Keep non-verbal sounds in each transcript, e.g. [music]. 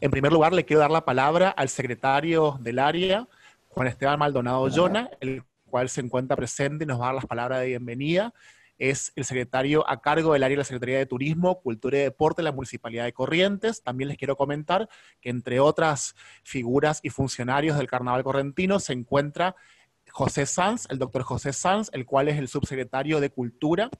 En primer lugar, le quiero dar la palabra al secretario del área, Juan Esteban Maldonado Llona, el cual se encuentra presente y nos va a dar las palabras de bienvenida. Es el secretario a cargo del área de la Secretaría de Turismo, Cultura y Deporte de la Municipalidad de Corrientes. También les quiero comentar que entre otras figuras y funcionarios del Carnaval Correntino se encuentra José Sanz, el doctor José Sanz, el cual es el subsecretario de Cultura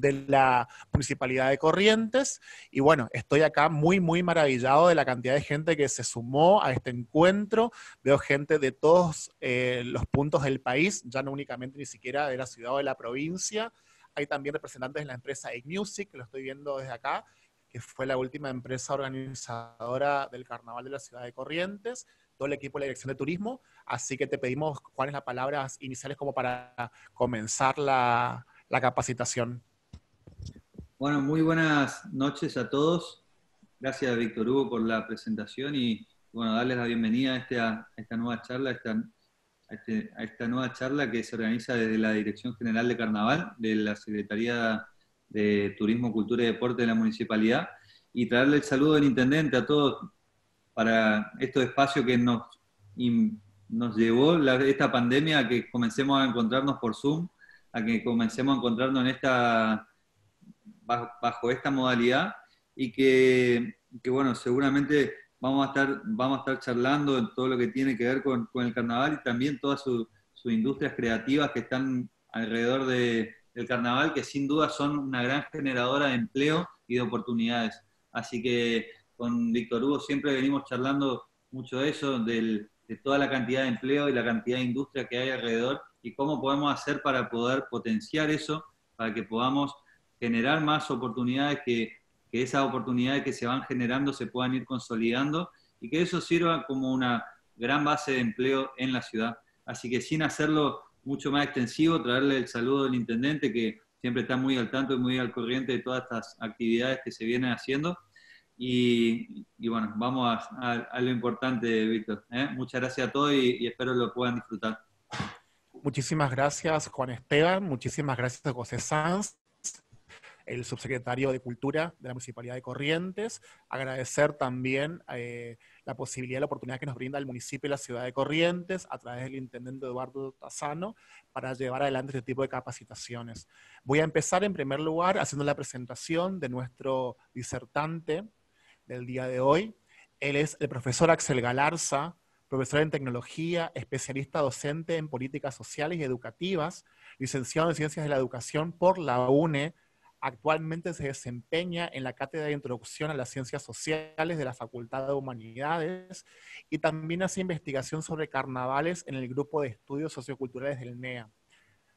de la Municipalidad de Corrientes. Y bueno, estoy acá muy, muy maravillado de la cantidad de gente que se sumó a este encuentro. Veo gente de todos eh, los puntos del país, ya no únicamente ni siquiera de la ciudad o de la provincia. Hay también representantes de la empresa A-Music, que lo estoy viendo desde acá, que fue la última empresa organizadora del Carnaval de la ciudad de Corrientes todo el equipo de la Dirección de Turismo, así que te pedimos, Juan, las palabras iniciales como para comenzar la, la capacitación. Bueno, muy buenas noches a todos. Gracias, Víctor Hugo, por la presentación y bueno, darles la bienvenida a esta, esta nueva charla, esta, este, a, nueva charla que se organiza desde la Dirección General de Carnaval de la Secretaría de Turismo, Cultura y Deporte de la Municipalidad y traerle el saludo del Intendente a todos para este espacio que nos, nos llevó esta pandemia a que comencemos a encontrarnos por Zoom, a que comencemos a encontrarnos en esta bajo, esta modalidad y que, bueno, seguramente vamos a, estar, vamos a estar charlando en todo lo que tiene que ver con, el carnaval y también todas sus industrias creativas que están alrededor de, del carnaval, que sin duda son una gran generadora de empleo y de oportunidades. Así que con Víctor Hugo siempre venimos charlando mucho de eso, de toda la cantidad de empleo y la cantidad de industria que hay alrededor y cómo podemos hacer para poder potenciar eso, para que podamos generar más oportunidades, que, que esas oportunidades que se van generando se puedan ir consolidando y que eso sirva como una gran base de empleo en la ciudad. Así que sin hacerlo mucho más extensivo, traerle el saludo del intendente que siempre está muy al tanto y muy al corriente de todas estas actividades que se vienen haciendo. Y, bueno, vamos a, lo importante, Víctor. ¿eh? Muchas gracias a todos y, y espero lo puedan disfrutar. Muchísimas gracias, Juan Esteban. Muchísimas gracias, José Sanz el subsecretario de Cultura de la Municipalidad de Corrientes, agradecer también eh, la posibilidad, la oportunidad que nos brinda el municipio y la ciudad de Corrientes a través del intendente Eduardo Tazano para llevar adelante este tipo de capacitaciones. Voy a empezar en primer lugar haciendo la presentación de nuestro disertante del día de hoy. Él es el profesor Axel Galarza, profesor en tecnología, especialista docente en políticas sociales y educativas, licenciado en ciencias de la educación por la UNE Actualmente se desempeña en la Cátedra de Introducción a las Ciencias Sociales de la Facultad de Humanidades y también hace investigación sobre carnavales en el Grupo de Estudios Socioculturales del NEA,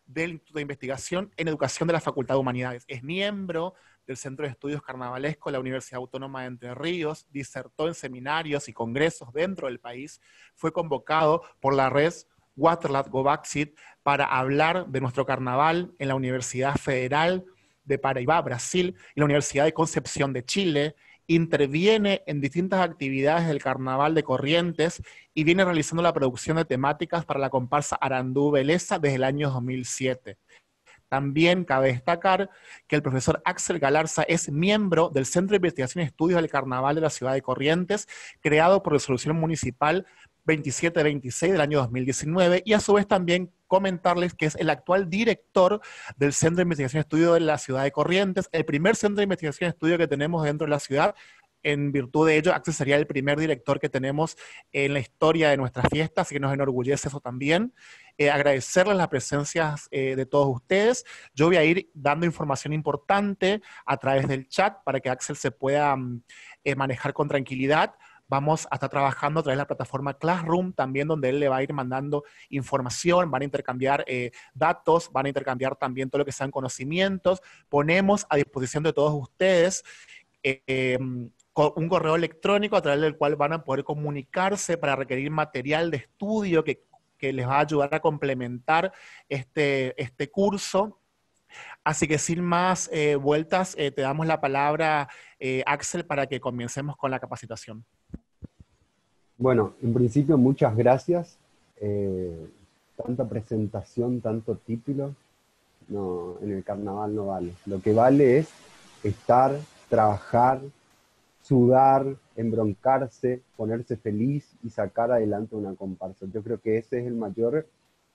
del Instituto de Investigación en Educación de la Facultad de Humanidades. Es miembro del Centro de Estudios Carnavalesco de la Universidad Autónoma de Entre Ríos, disertó en seminarios y congresos dentro del país, fue convocado por la red Waterlat Govaxit para hablar de nuestro carnaval en la Universidad Federal de Paraíba, Brasil, y la Universidad de Concepción de Chile, interviene en distintas actividades del Carnaval de Corrientes y viene realizando la producción de temáticas para la comparsa Arandú Beleza desde el año 2007. También cabe destacar que el profesor Axel Galarza es miembro del Centro de Investigación y Estudios del Carnaval de la Ciudad de Corrientes, creado por resolución municipal 2726 del año 2019 y a su vez también comentarles que es el actual director del Centro de Investigación y Estudio de la ciudad de Corrientes, el primer centro de investigación y estudio que tenemos dentro de la ciudad. En virtud de ello, Axel sería el primer director que tenemos en la historia de nuestras fiestas, así que nos enorgullece eso también. Eh, agradecerles la presencia eh, de todos ustedes. Yo voy a ir dando información importante a través del chat para que Axel se pueda mm, eh, manejar con tranquilidad vamos a estar trabajando a través de la plataforma Classroom también, donde él le va a ir mandando información, van a intercambiar eh, datos, van a intercambiar también todo lo que sean conocimientos. Ponemos a disposición de todos ustedes eh, un correo electrónico a través del cual van a poder comunicarse para requerir material de estudio que, les va a ayudar a complementar este, este curso. Así que sin más eh, vueltas, te damos la palabra, Axel, para que comencemos con la capacitación. Bueno, en principio muchas gracias. Eh, tanta presentación, tanto título, no, en el carnaval no vale. Lo que vale es estar, trabajar, sudar, embroncarse, ponerse feliz y sacar adelante una comparsa. Yo creo que ese es el mayor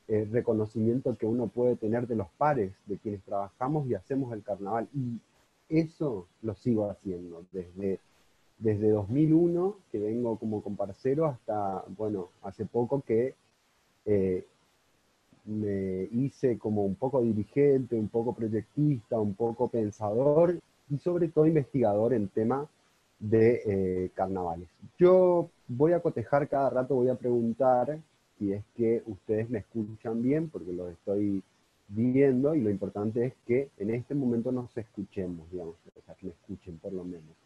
eh, reconocimiento que uno puede tener de los pares, de quienes trabajamos y hacemos el carnaval. Y eso lo sigo haciendo desde, desde 2001, que vengo como comparsero, hasta, bueno, hace poco que eh, me hice como un poco dirigente, un poco proyectista, un poco pensador y sobre todo investigador en tema de eh, carnavales. Yo voy a cotejar cada rato, voy a preguntar si es que ustedes me escuchan bien, porque lo estoy viendo y lo importante es que en este momento nos escuchemos, digamos, o sea, que me escuchen por lo menos.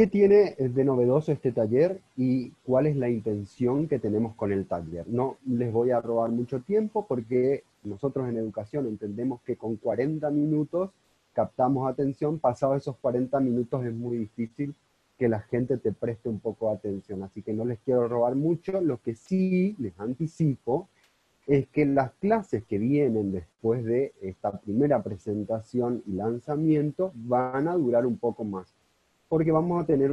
¿Qué tiene de novedoso este taller y cuál es la intención que tenemos con el taller? No les voy a robar mucho tiempo porque nosotros en educación entendemos que con 40 minutos captamos atención, pasado esos 40 minutos es muy difícil que la gente te preste un poco de atención, así que no les quiero robar mucho, lo que sí les anticipo es que las clases que vienen después de esta primera presentación y lanzamiento van a durar un poco más, porque vamos a tener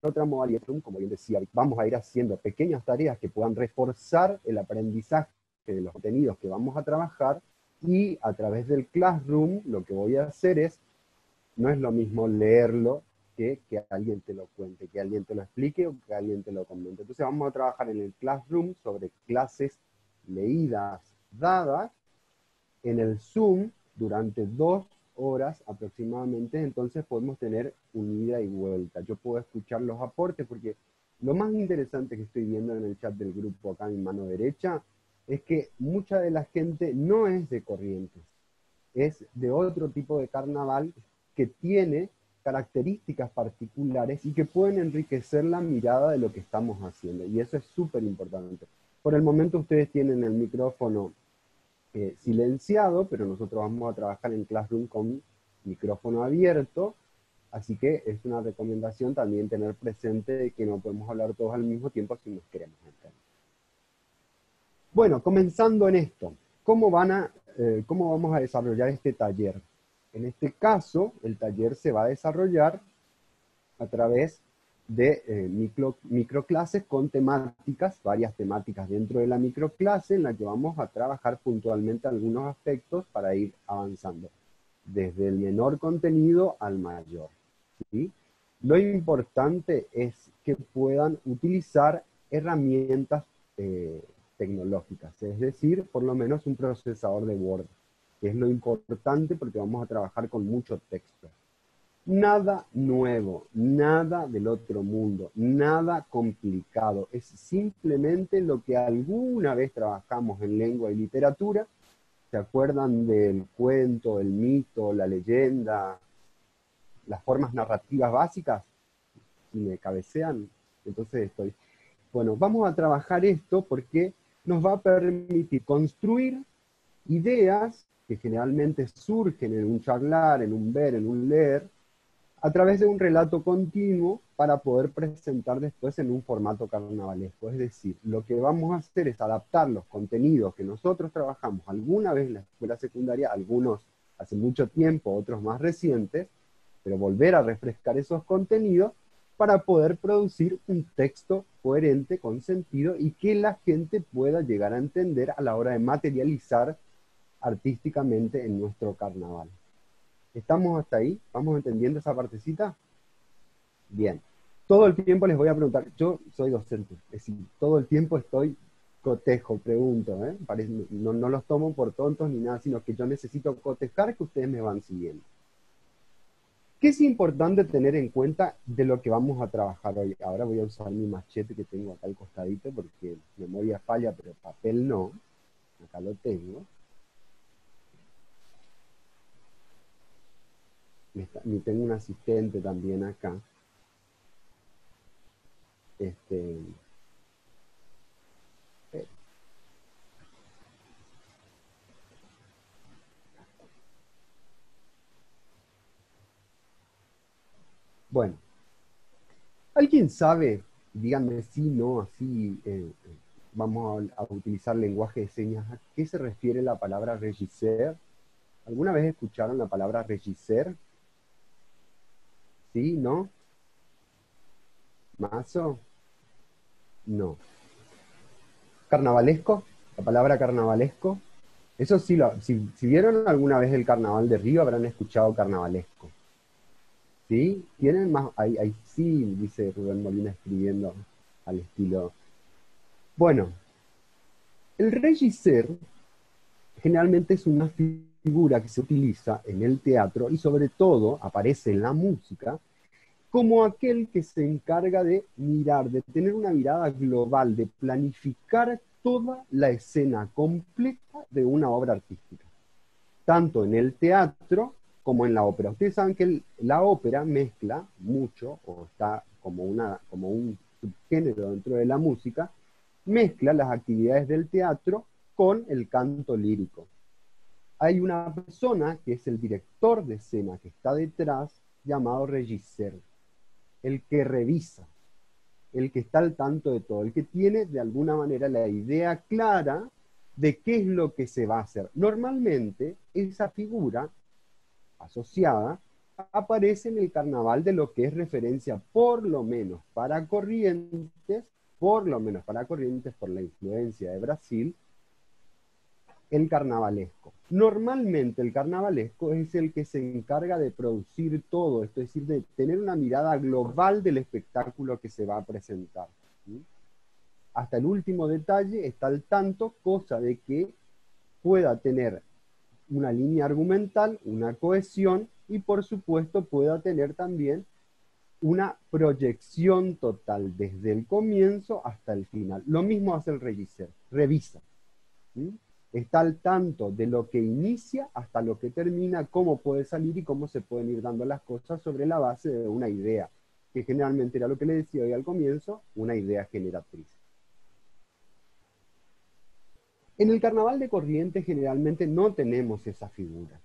otra modalidad, como bien decía, vamos a ir haciendo pequeñas tareas que puedan reforzar el aprendizaje de los contenidos que vamos a trabajar y a través del Classroom lo que voy a hacer es, no es lo mismo leerlo que que alguien te lo cuente, que alguien te lo explique o que alguien te lo comente. Entonces vamos a trabajar en el Classroom sobre clases leídas, dadas, en el Zoom durante dos horas aproximadamente, entonces podemos tener un ida y vuelta. Yo puedo escuchar los aportes porque lo más interesante que estoy viendo en el chat del grupo acá en mi mano derecha es que mucha de la gente no es de Corrientes, es de otro tipo de carnaval que tiene características particulares y que pueden enriquecer la mirada de lo que estamos haciendo. Y eso es súper importante. Por el momento ustedes tienen el micrófono eh, silenciado, pero nosotros vamos a trabajar en Classroom con micrófono abierto, así que es una recomendación también tener presente que no podemos hablar todos al mismo tiempo si nos queremos entender. Bueno, comenzando en esto, ¿cómo, van a, eh, ¿cómo vamos a desarrollar este taller? En este caso, el taller se va a desarrollar a través de eh, micro, microclases con temáticas, varias temáticas dentro de la microclase en la que vamos a trabajar puntualmente algunos aspectos para ir avanzando, desde el menor contenido al mayor. Lo importante es que puedan utilizar herramientas eh, tecnológicas, es decir, por lo menos un procesador de Word, que es lo importante porque vamos a trabajar con mucho texto. Nada nuevo, nada del otro mundo, nada complicado, es simplemente lo que alguna vez trabajamos en lengua y literatura. ¿Se acuerdan del cuento, el mito, la leyenda, las formas narrativas básicas? Si me cabecean, entonces estoy... Bueno, vamos a trabajar esto porque nos va a permitir construir ideas que generalmente surgen en un charlar, en un ver, en un leer, a través de un relato continuo para poder presentar después en un formato carnavalesco. Es decir, lo que vamos a hacer es adaptar los contenidos que nosotros trabajamos alguna vez en la escuela secundaria, algunos hace mucho tiempo, otros más recientes, pero volver a refrescar esos contenidos para poder producir un texto coherente, con sentido y que la gente pueda llegar a entender a la hora de materializar artísticamente en nuestro carnaval. ¿Estamos hasta ahí? ¿Vamos entendiendo esa partecita? Bien. Todo el tiempo les voy a preguntar, yo soy docente, es decir, todo el tiempo estoy cotejo, pregunto, ¿eh? no, no los tomo por tontos ni nada, sino que yo necesito cotejar que ustedes me van siguiendo. ¿Qué es importante tener en cuenta de lo que vamos a trabajar hoy? Ahora voy a usar mi machete que tengo acá al costadito porque memoria falla, pero papel no. Acá lo tengo. Tengo un asistente también acá. Este, Bueno, ¿alguien sabe? Díganme si no, así eh, vamos a, utilizar lenguaje de señas. ¿A qué se refiere la palabra regisseur ¿Alguna vez escucharon la palabra regisser? ¿Sí? ¿No? ¿Mazo? No. ¿Carnavalesco? La palabra carnavalesco. Eso sí, lo, si, vieron alguna vez el carnaval de Río, habrán escuchado carnavalesco. ¿Sí? ¿Tienen más? Ahí, sí, dice Rubén Molina escribiendo al estilo. Bueno, el regisser generalmente es una figura que se utiliza en el teatro y sobre todo aparece en la música como aquel que se encarga de mirar, de tener una mirada global, de planificar toda la escena completa de una obra artística, tanto en el teatro como en la ópera. Ustedes saben que la ópera mezcla mucho, o está como, una, como un subgénero dentro de la música, mezcla las actividades del teatro con el canto lírico. Hay una persona que es el director de escena que está detrás, llamado regisseur, el que revisa, el que está al tanto de todo, el que tiene de alguna manera la idea clara de qué es lo que se va a hacer. Normalmente esa figura asociada aparece en el carnaval de lo que es referencia, por lo menos para Corrientes, por lo menos para Corrientes por la influencia de Brasil, el carnavalesco. Normalmente el carnavalesco es el que se encarga de producir todo esto, es decir, de tener una mirada global del espectáculo que se va a presentar. Hasta el último detalle está al tanto, cosa de que pueda tener una línea argumental, una cohesión y por supuesto pueda tener también una proyección total desde el comienzo hasta el final. Lo mismo hace el revisor, revisa. Está al tanto de lo que inicia hasta lo que termina, cómo puede salir y cómo se pueden ir dando las cosas sobre la base de una idea, que generalmente era lo que le decía hoy al comienzo, una idea generatriz. En el carnaval de Corrientes generalmente no tenemos esa figura.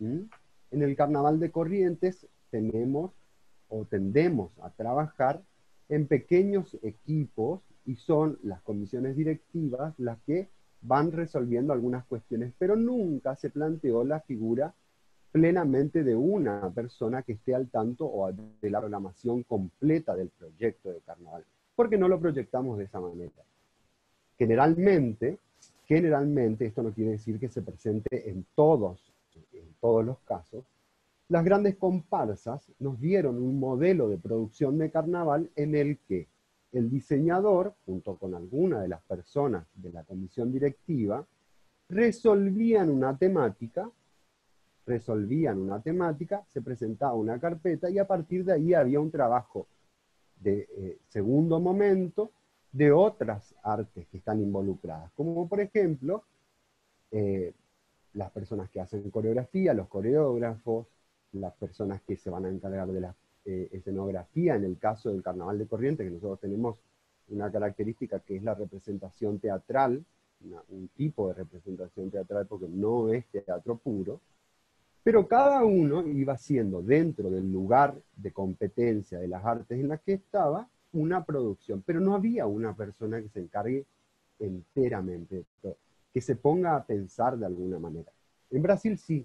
En el carnaval de Corrientes tenemos o tendemos a trabajar en pequeños equipos y son las comisiones directivas las que van resolviendo algunas cuestiones, pero nunca se planteó la figura plenamente de una persona que esté al tanto o de la programación completa del proyecto de carnaval, porque no lo proyectamos de esa manera. Generalmente, generalmente, esto no quiere decir que se presente en todos, en todos los casos, las grandes comparsas nos dieron un modelo de producción de carnaval en el que el diseñador, junto con alguna de las personas de la comisión directiva, resolvían una temática, resolvían una temática, se presentaba una carpeta y a partir de ahí había un trabajo de eh, segundo momento de otras artes que están involucradas, como por ejemplo eh, las personas que hacen coreografía, los coreógrafos, las personas que se van a encargar de la eh, escenografía, en el caso del Carnaval de Corrientes, que nosotros tenemos una característica que es la representación teatral, un tipo de representación teatral porque no es teatro puro, pero cada uno iba haciendo dentro del lugar de competencia de las artes en las que estaba una producción, pero no había una persona que se encargue enteramente de todo, que se ponga a pensar de alguna manera. En Brasil sí,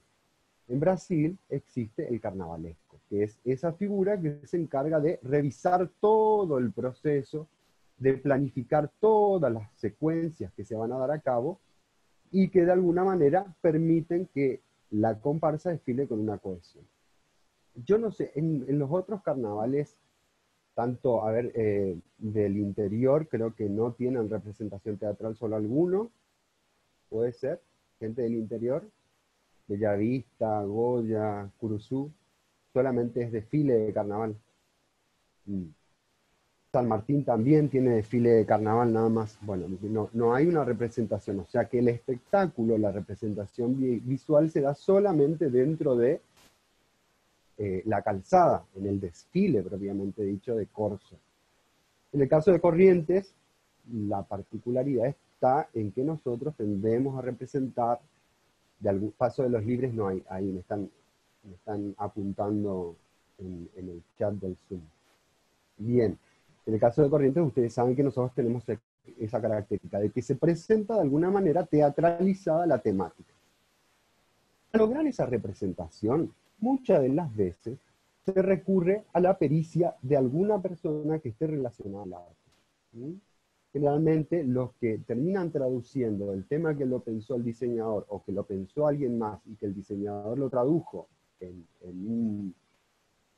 en Brasil existe el carnavalesco, que es esa figura que se encarga de revisar todo el proceso, de planificar todas las secuencias que se van a dar a cabo y que de alguna manera permiten que la comparsa desfile con una cohesión. Yo no sé, en, los otros carnavales, tanto, a ver, eh, del interior, creo que no tienen representación teatral solo alguno, puede ser, gente del interior, Bellavista, Goya, Curuzú, solamente es desfile de carnaval. Mm. San Martín también tiene desfile de carnaval nada más. Bueno, no, no hay una representación, o sea que el espectáculo, la representación visual se da solamente dentro de eh, la calzada, en el desfile propiamente dicho de Corso. En el caso de Corrientes, la particularidad está en que nosotros tendemos a representar de algún paso de los libres no hay, ahí me están, me están apuntando en, el chat del Zoom. Bien, en el caso de Corrientes ustedes saben que nosotros tenemos esa característica de que se presenta de alguna manera teatralizada la temática. lograr esa representación, muchas de las veces se recurre a la pericia de alguna persona que esté relacionada al arte. Generalmente los que terminan traduciendo el tema que lo pensó el diseñador o que lo pensó alguien más y que el diseñador lo tradujo en, un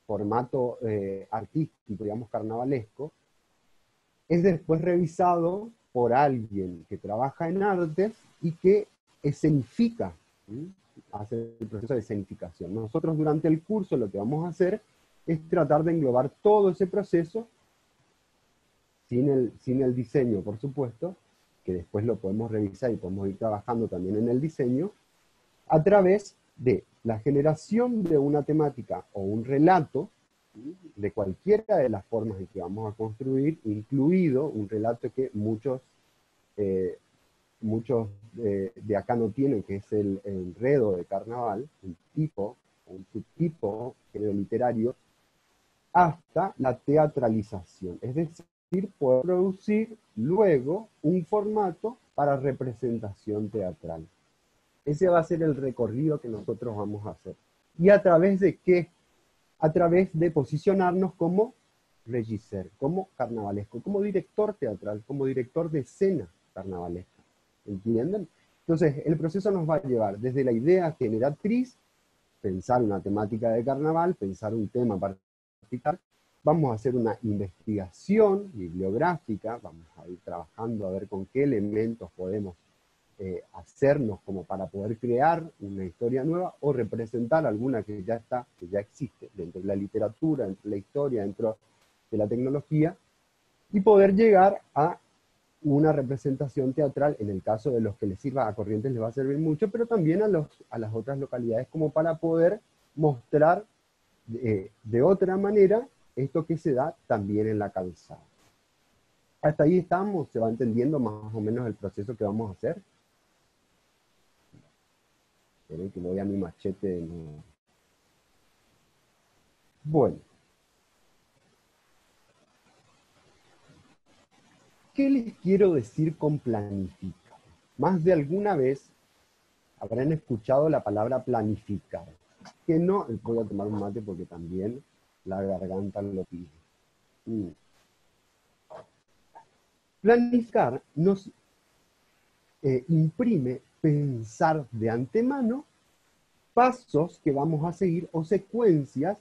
formato eh, artístico, digamos carnavalesco, es después revisado por alguien que trabaja en artes y que escenifica, hace el proceso de escenificación. Nosotros durante el curso lo que vamos a hacer es tratar de englobar todo ese proceso, sin el, sin el diseño, por supuesto, que después lo podemos revisar y podemos ir trabajando también en el diseño, a través de la generación de una temática o un relato de cualquiera de las formas en que vamos a construir, incluido un relato que muchos, eh, muchos de, acá no tienen, que es el, enredo de carnaval, un tipo, un subtipo literario, hasta la teatralización, es decir, poder producir luego un formato para representación teatral. Ese va a ser el recorrido que nosotros vamos a hacer. ¿Y a través de qué? a través de posicionarnos como regisser, como carnavalesco, como director teatral, como director de escena carnavalesca. ¿Entienden? Entonces, el proceso nos va a llevar desde la idea generatriz, pensar una temática de carnaval, pensar un tema particular, vamos a hacer una investigación bibliográfica, vamos a ir trabajando a ver con qué elementos podemos eh, hacernos como para poder crear una historia nueva o representar alguna que ya está, que ya existe dentro de la literatura, dentro de la historia, dentro de la tecnología, y poder llegar a una representación teatral, en el caso de los que les sirva a Corrientes les va a servir mucho, pero también a, los, a las otras localidades como para poder mostrar eh, de otra manera esto que se da también en la calzada. Hasta ahí estamos, se va entendiendo más o menos el proceso que vamos a hacer. Esperen que voy a mi machete de nuevo. Bueno. ¿Qué les quiero decir con planificar? Más de alguna vez habrán escuchado la palabra planificar. Que no, voy a tomar un mate porque también la garganta lo pide. Mm. Planificar nos eh, imprime pensar de antemano pasos que vamos a seguir o secuencias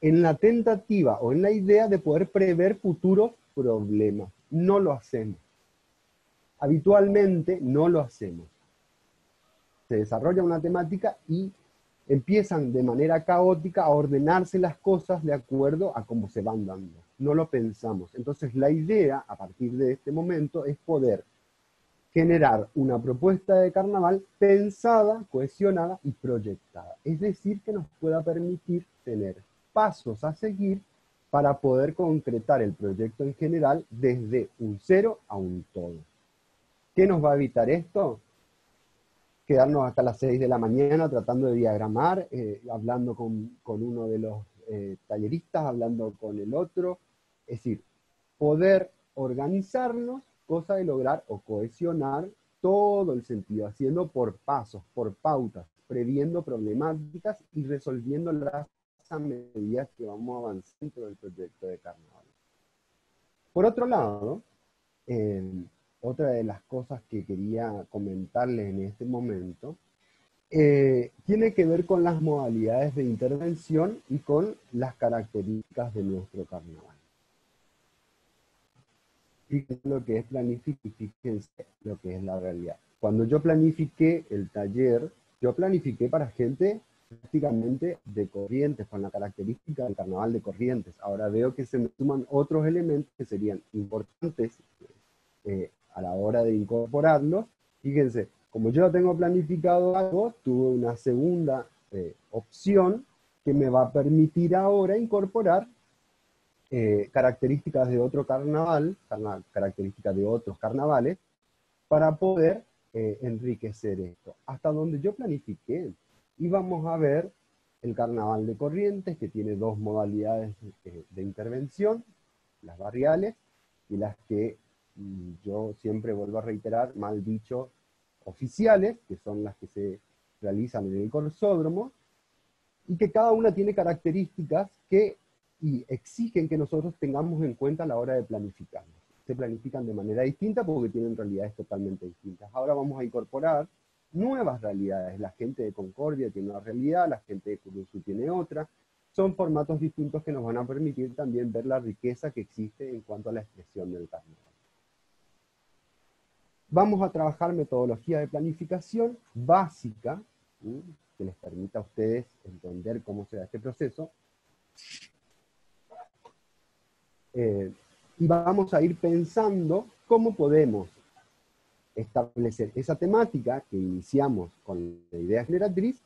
en la tentativa o en la idea de poder prever futuros problemas. No lo hacemos. Habitualmente no lo hacemos. Se desarrolla una temática y empiezan de manera caótica a ordenarse las cosas de acuerdo a cómo se van dando. No lo pensamos. Entonces la idea a partir de este momento es poder generar una propuesta de carnaval pensada, cohesionada y proyectada. Es decir, que nos pueda permitir tener pasos a seguir para poder concretar el proyecto en general desde un cero a un todo. ¿Qué nos va a evitar esto? Quedarnos hasta las 6 de la mañana tratando de diagramar, eh, hablando con, uno de los eh, talleristas, hablando con el otro. Es decir, poder organizarnos cosa de lograr o cohesionar todo el sentido, haciendo por pasos, por pautas, previendo problemáticas y resolviendo las medidas que vamos avanzando dentro del proyecto de carnaval. Por otro lado, em, otra de las cosas que quería comentarles en este momento eh, tiene que ver con las modalidades de intervención y con las características de nuestro carnaval lo que es planificar fíjense lo que es la realidad. Cuando yo planifiqué el taller, yo planifiqué para gente prácticamente de Corrientes, con la característica del carnaval de Corrientes. Ahora veo que se me suman otros elementos que serían importantes eh, a la hora de incorporarlos. Fíjense, como yo tengo planificado algo, tuve una segunda eh, opción que me va a permitir ahora incorporar eh, características de otro carnaval, características de otros carnavales, para poder eh, enriquecer esto. Hasta donde yo planifiqué, íbamos a ver el carnaval de Corrientes, que tiene dos modalidades de, de intervención, las barriales y las que mm, yo siempre vuelvo a reiterar, mal dicho, oficiales, que son las que se realizan en el corsódromo y que cada una tiene características que y exigen que nosotros tengamos en cuenta a la hora de planificar. Se planifican de manera distinta porque tienen realidades totalmente distintas. Ahora vamos a incorporar nuevas realidades. La gente de Concordia tiene una realidad, la gente de Curuzú tiene otra. Son formatos distintos que nos van a permitir también ver la riqueza que existe en cuanto a la expresión del carnaval. Vamos a trabajar metodología de planificación básica, que les permita a ustedes entender cómo se da este proceso. Eh, y vamos a ir pensando cómo podemos establecer esa temática que iniciamos con la idea generatriz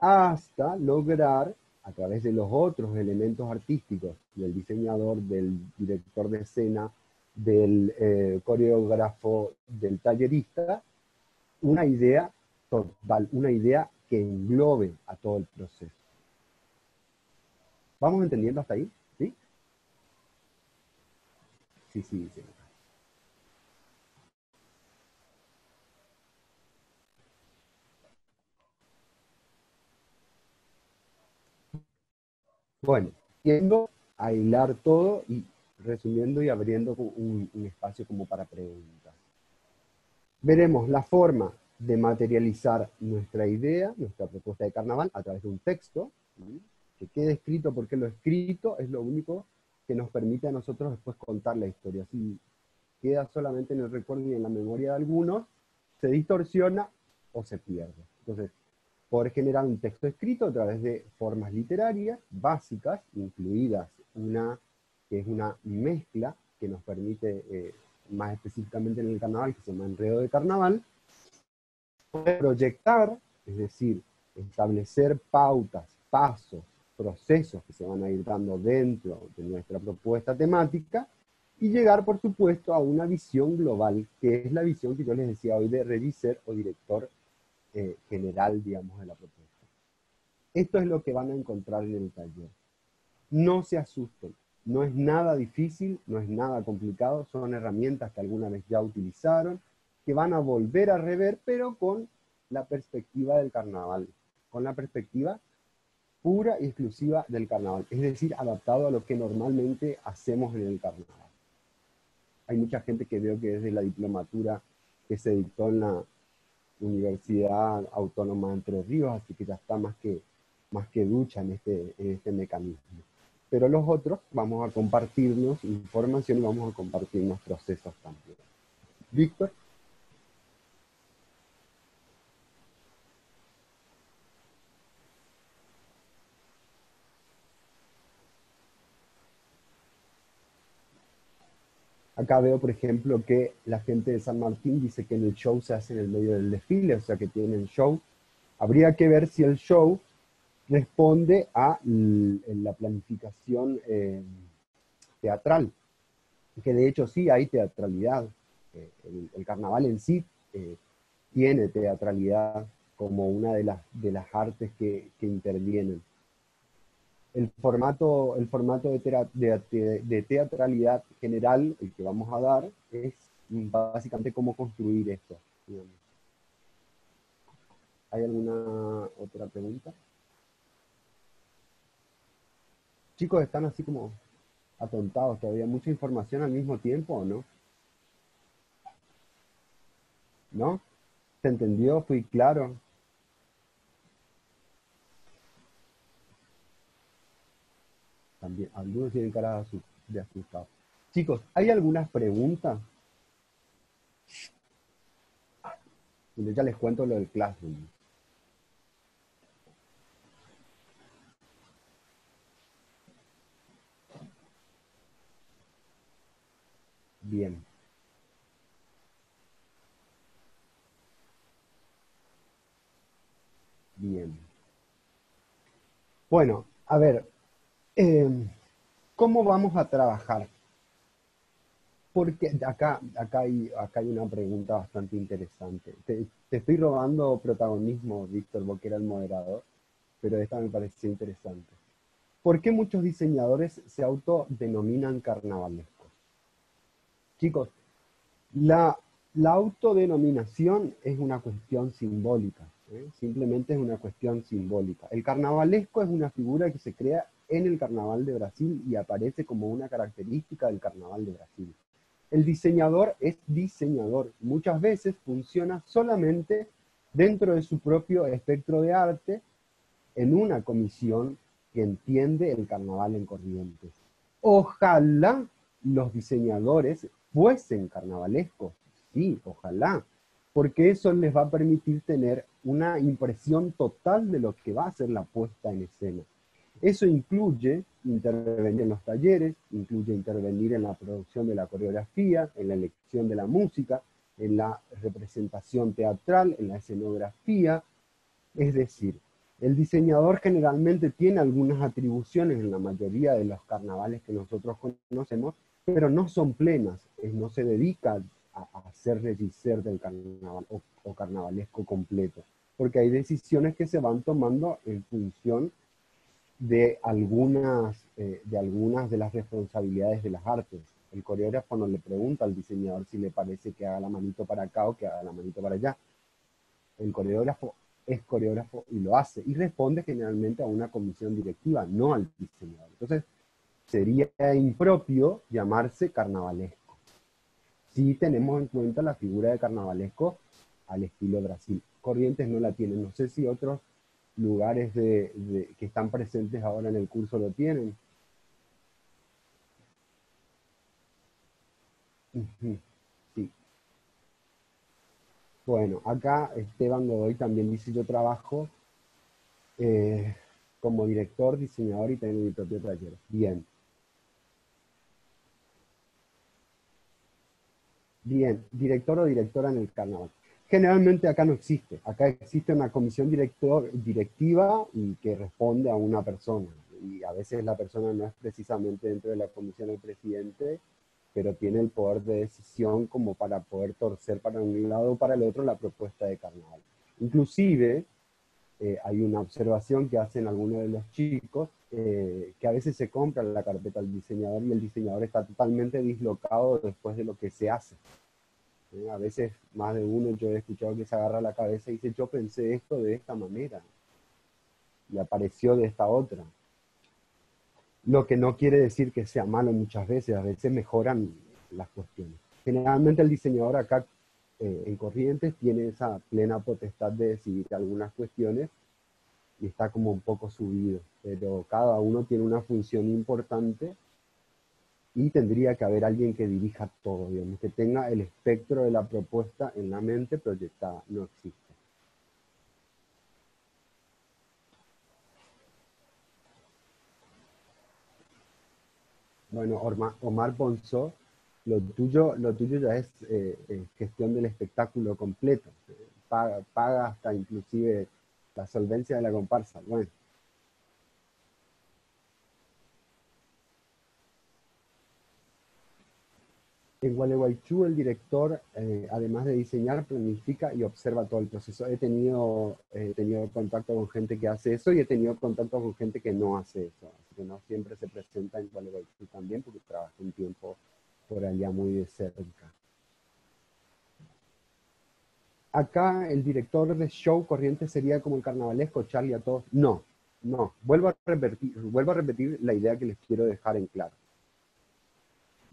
hasta lograr, a través de los otros elementos artísticos del diseñador, del director de escena, del eh, coreógrafo, del tallerista, una idea total, una idea que englobe a todo el proceso. ¿Vamos entendiendo hasta ahí? Sí, sí, sí. Bueno, yendo a hilar todo y resumiendo y abriendo un, un, espacio como para preguntas. Veremos la forma de materializar nuestra idea, nuestra propuesta de carnaval a través de un texto, que quede escrito porque lo escrito es lo único que nos permite a nosotros después contar la historia. Si queda solamente en el recuerdo y en la memoria de algunos, se distorsiona o se pierde. Entonces, poder generar un texto escrito a través de formas literarias básicas, incluidas una que es una mezcla que nos permite, eh, más específicamente en el carnaval, que se llama enredo de carnaval, proyectar, es decir, establecer pautas, pasos, procesos que se van a ir dando dentro de nuestra propuesta temática y llegar, por supuesto, a una visión global, que es la visión que yo les decía hoy de revisor o director eh, general, digamos, de la propuesta. Esto es lo que van a encontrar en el taller. No se asusten, no es nada difícil, no es nada complicado, son herramientas que alguna vez ya utilizaron, que van a volver a rever, pero con la perspectiva del carnaval, con la perspectiva pura y exclusiva del carnaval, es decir, adaptado a lo que normalmente hacemos en el carnaval. Hay mucha gente que veo que desde la diplomatura que se dictó en la Universidad Autónoma de Entre Ríos, así que ya está más que, más que ducha en este, en este mecanismo. Pero los otros vamos a compartirnos información y vamos a compartirnos procesos también. Víctor. Acá veo, por ejemplo, que la gente de San Martín dice que en el show se hace en el medio del desfile, o sea que tienen show. Habría que ver si el show responde a la planificación eh, teatral, que de hecho sí hay teatralidad. Eh, el, carnaval en sí eh, tiene teatralidad como una de las, de las artes que intervienen el formato, el formato de, teatralidad general, el que vamos a dar, es básicamente cómo construir esto. ¿Hay alguna otra pregunta? Chicos, están así como atontados todavía, mucha información al mismo tiempo, ¿o no? ¿No? ¿Se entendió? ¿Fui claro? También. Algunos tienen cara de asustados. Chicos, ¿hay algunas preguntas? ya les cuento lo del Classroom. Bien. Bien. Bueno, a ver, Em, ¿Cómo vamos a trabajar? Porque acá, acá, hay, acá hay una pregunta bastante interesante. Te, estoy robando protagonismo, Víctor, porque era el moderador, pero esta me pareció interesante. ¿Por qué muchos diseñadores se autodenominan carnavalescos? Chicos, la, la autodenominación es una cuestión simbólica, ¿eh? simplemente es una cuestión simbólica. El carnavalesco es una figura que se crea en el carnaval de Brasil y aparece como una característica del carnaval de Brasil. El diseñador es diseñador, muchas veces funciona solamente dentro de su propio espectro de arte en una comisión que entiende el carnaval en Corrientes. Ojalá los diseñadores fuesen carnavalescos, sí, ojalá, porque eso les va a permitir tener una impresión total de lo que va a ser la puesta en escena. Eso incluye intervenir en los talleres, incluye intervenir en la producción de la coreografía, en la elección de la música, en la representación teatral, en la escenografía. Es decir, el diseñador generalmente tiene algunas atribuciones en la mayoría de los carnavales que nosotros conocemos, pero no son plenas, no se dedica a, ser regisseur del carnaval o, carnavalesco completo, porque hay decisiones que se van tomando en función de algunas, eh, de algunas de las responsabilidades de las artes. El coreógrafo no le pregunta al diseñador si le parece que haga la manito para acá o que haga la manito para allá. El coreógrafo es coreógrafo y lo hace, y responde generalmente a una comisión directiva, no al diseñador. Entonces, sería impropio llamarse carnavalesco si tenemos en cuenta la figura de carnavalesco al estilo Brasil. Corrientes no la tienen. No sé si otros lugares de, que están presentes ahora en el curso lo tienen. Sí. Bueno, acá Esteban Godoy también dice, yo trabajo eh, como director, diseñador y tengo mi propio taller. Bien. Bien, director o directora en el carnaval. Generalmente acá no existe. Acá existe una comisión director, directiva y que responde a una persona. Y a veces la persona no es precisamente dentro de la comisión el presidente, pero tiene el poder de decisión como para poder torcer para un lado o para el otro la propuesta de carnaval. Inclusive, eh, hay una observación que hacen algunos de los chicos, eh, que a veces se compra la carpeta al diseñador y el diseñador está totalmente dislocado después de lo que se hace. A veces más de uno yo he escuchado que se agarra la cabeza y dice, yo pensé esto de esta manera y apareció de esta otra. Lo que no quiere decir que sea malo muchas veces, a veces mejoran las cuestiones. Generalmente el diseñador acá eh, en Corrientes tiene esa plena potestad de decidir algunas cuestiones y está como un poco subido, pero cada uno tiene una función importante y tendría que haber alguien que dirija todo, digamos, que tenga el espectro de la propuesta en la mente proyectada, no existe. Bueno, Omar Ponzo lo tuyo, lo tuyo ya es eh, eh, gestión del espectáculo completo. Paga, paga hasta inclusive la solvencia de la comparsa. Bueno. En Gualeguaychú el director, eh, además de diseñar, planifica y observa todo el proceso. He tenido, he tenido contacto con gente que hace eso y he tenido contacto con gente que no hace eso. Así que no siempre se presenta en Gualeguaychú también porque trabaja un tiempo por allá muy de cerca. Acá el director de show corriente sería como el carnavalesco Charlie a todos. No, no. Vuelvo a, repetir, vuelvo a repetir la idea que les quiero dejar en claro.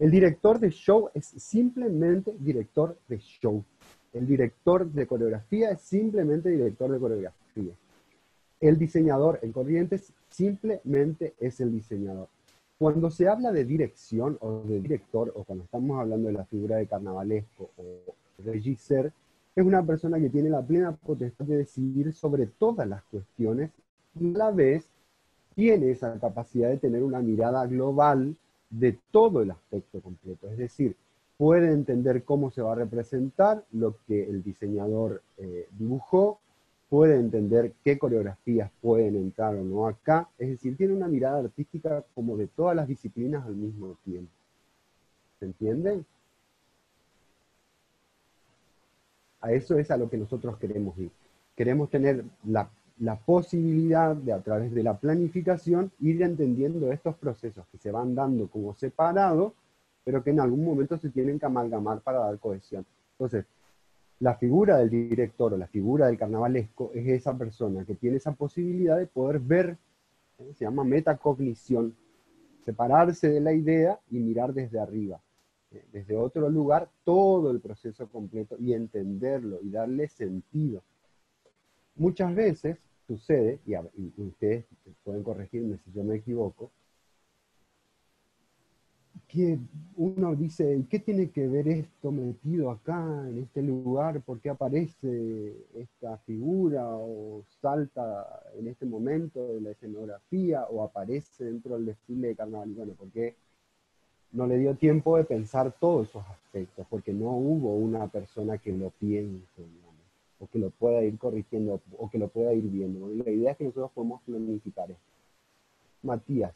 El director de show es simplemente director de show. El director de coreografía es simplemente director de coreografía. El diseñador en Corrientes simplemente es el diseñador. Cuando se habla de dirección o de director, o cuando estamos hablando de la figura de carnavalesco o regisseur, es una persona que tiene la plena potestad de decidir sobre todas las cuestiones y a la vez tiene esa capacidad de tener una mirada global de todo el aspecto completo. Es decir, puede entender cómo se va a representar lo que el diseñador eh, dibujó, puede entender qué coreografías pueden entrar o no acá, es decir, tiene una mirada artística como de todas las disciplinas al mismo tiempo. ¿Se entiende? A eso es a lo que nosotros queremos ir. Queremos tener la, la posibilidad de, a través de la planificación, ir entendiendo estos procesos que se van dando como separados, pero que en algún momento se tienen que amalgamar para dar cohesión. Entonces, La figura del director o la figura del carnavalesco es esa persona que tiene esa posibilidad de poder ver, ¿eh? se llama metacognición, separarse de la idea y mirar desde arriba, ¿eh? desde otro lugar, todo el proceso completo y entenderlo y darle sentido. Muchas veces sucede, y, ustedes pueden corregirme si yo me equivoco, que uno dice, ¿qué tiene que ver esto metido acá, en este lugar? ¿Por qué aparece esta figura o salta en este momento de la escenografía o aparece dentro del desfile de carnaval? bueno, porque no le dio tiempo de pensar todos esos aspectos, porque no hubo una persona que lo piense, o que lo pueda ir corrigiendo, o que lo pueda ir viendo. La idea es que nosotros podemos planificar esto. Matías.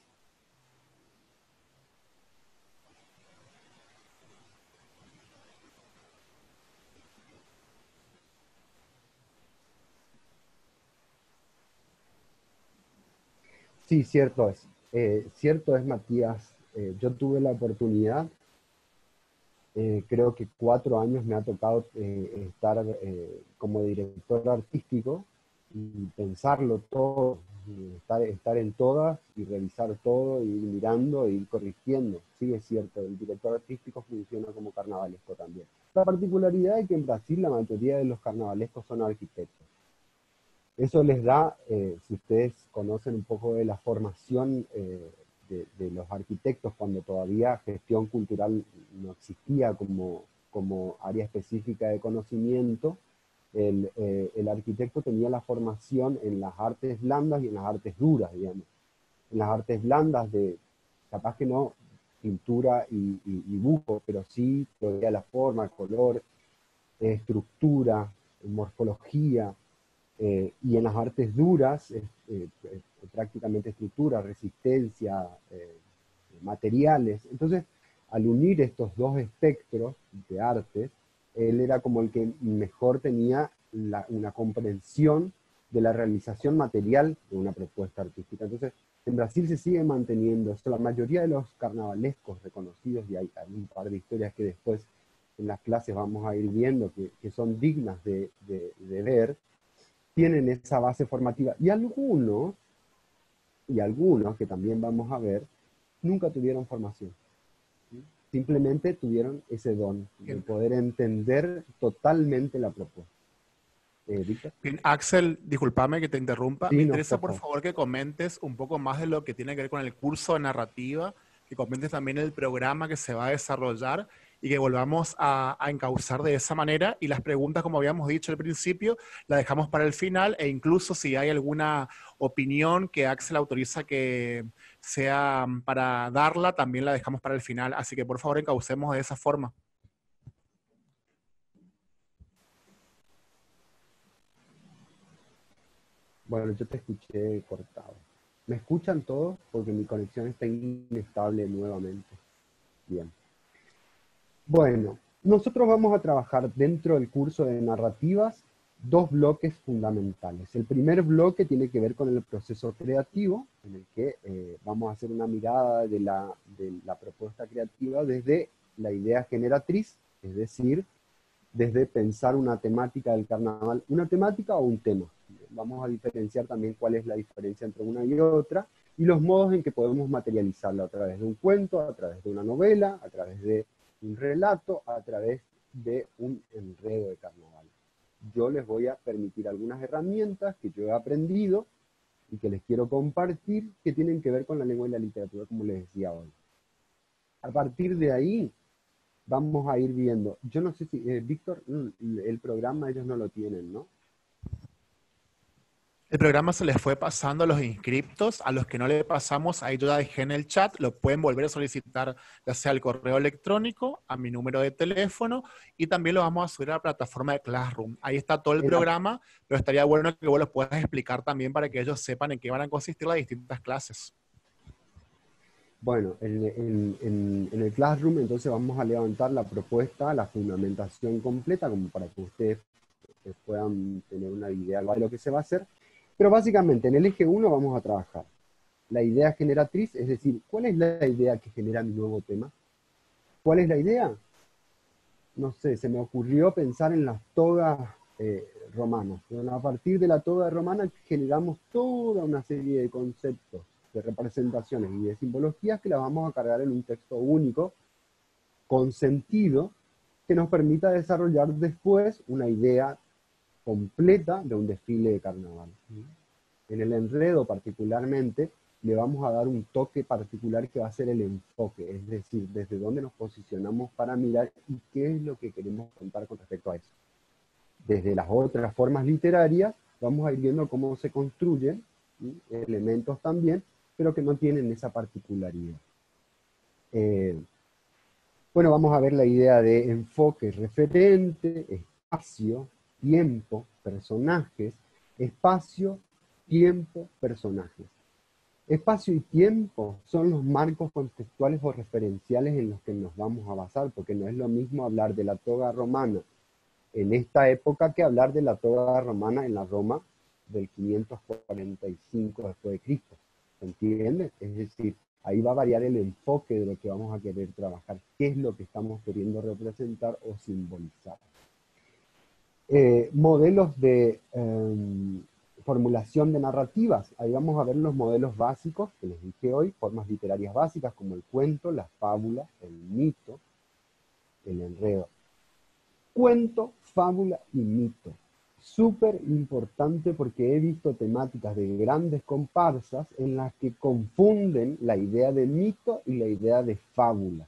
Sí, cierto es. Eh, cierto es, Matías. Eh, yo tuve la oportunidad, eh, creo que cuatro años me ha tocado estar como director artístico y pensarlo todo, estar, estar en todas y revisar todo, y ir mirando e ir corrigiendo. Sí, es cierto, el director artístico funciona como carnavalesco también. La particularidad es que en Brasil la mayoría de los carnavalescos son arquitectos. Eso les da, eh, si ustedes conocen un poco de la formación de, los arquitectos, cuando todavía gestión cultural no existía como, como área específica de conocimiento, el, eh, el, arquitecto tenía la formación en las artes blandas y en las artes duras, digamos. En las artes blandas de, capaz que no, pintura y, dibujo, pero sí todavía la forma, color, estructura, morfología, eh, y en las artes duras, eh, prácticamente estructura, resistencia, eh, materiales. Entonces, al unir estos dos espectros de arte, él era como el que mejor tenía una comprensión de la realización material de una propuesta artística. Entonces, en Brasil se sigue manteniendo esto. La mayoría de los carnavalescos reconocidos, y hay, un par de historias que después en las clases vamos a ir viendo que, son dignas de, de ver, tienen esa base formativa. Y algunos, y algunos que también vamos a ver, nunca tuvieron formación. Simplemente tuvieron ese don de poder entender totalmente la propuesta. Eh, Axel, discúlpame que te interrumpa. Me interesa, por favor, que comentes un poco más de lo que tiene que ver con el curso de narrativa, que comentes también el programa que se va a desarrollar y que volvamos a, encauzar de esa manera. Y las preguntas, como habíamos dicho al principio, las dejamos para el final e incluso si hay alguna opinión que Axel autoriza que sea mm, para darla, también la dejamos para el final. Así que por favor encaucemos de esa forma. Bueno, yo te escuché cortado. ¿Me escuchan todos? Porque mi conexión está inestable nuevamente. Bien. Bueno, nosotros vamos a trabajar dentro del curso de narrativas dos bloques fundamentales. El primer bloque tiene que ver con el proceso creativo, en el que eh, vamos a hacer una mirada de la, de la propuesta creativa desde la idea generatriz, es decir, desde pensar una temática del carnaval, una temática o un tema. Vamos a diferenciar también cuál es la diferencia entre una y otra y los modos en que podemos materializarla a través de un cuento, a través de una novela, a través de un relato a través de un enredo de carnaval. Yo les voy a permitir algunas herramientas que yo he aprendido y que les quiero compartir que tienen que ver con la lengua y la literatura, como les decía hoy. A partir de ahí, vamos a ir viendo. Yo no sé si, eh, Víctor, mm, el programa ellos no lo tienen, ¿no? El programa se les fue pasando a los inscriptos, a los que no le pasamos, ahí yo ya dejé en el chat, lo pueden volver a solicitar ya sea al correo electrónico, a mi número de teléfono, y también lo vamos a subir a la plataforma de Classroom. Ahí está todo el programa, pero estaría bueno que vos lo puedas explicar también para que ellos sepan en qué van a consistir las distintas clases. Bueno, en, el Classroom entonces vamos a levantar la propuesta, la fundamentación completa, como para que ustedes puedan tener una idea de lo que se va a hacer. Pero básicamente en el eje 1 vamos a trabajar la idea generatriz, es decir, ¿cuál es la idea que genera mi nuevo tema? ¿Cuál es la idea? no sé, se me ocurrió pensar en las togas eh, romanas. a partir de la toga romana generamos toda una serie de conceptos, de representaciones y de simbologías que las vamos a cargar en un texto único, con sentido, que nos permita desarrollar después una idea completa de un desfile de carnaval. En el enredo particularmente, le vamos a dar un toque particular que va a ser el enfoque, es decir, desde dónde nos posicionamos para mirar y qué es lo que queremos contar con respecto a eso. Desde las otras formas literarias, vamos a ir viendo cómo se construyen elementos también, pero que no tienen esa particularidad. Eh, bueno, vamos a ver la idea de enfoque referente, espacio, tiempo, personajes, espacio, tiempo, personajes. Espacio y tiempo son los marcos contextuales o referenciales en los que nos vamos a basar, porque no es lo mismo hablar de la toga romana en esta época que hablar de la toga romana en la Roma del 545 después de Cristo. ¿Se entiende? Es decir, ahí va a variar el enfoque de lo que vamos a querer trabajar, qué es lo que estamos queriendo representar o simbolizar. Eh, modelos de em, formulación de narrativas. Ahí vamos a ver los modelos básicos que les dije hoy, formas literarias básicas como el cuento, la fábula, el mito, el enredo. Cuento, fábula y mito. Súper importante porque he visto temáticas de grandes comparsas en las que confunden la idea de mito y la idea de fábula.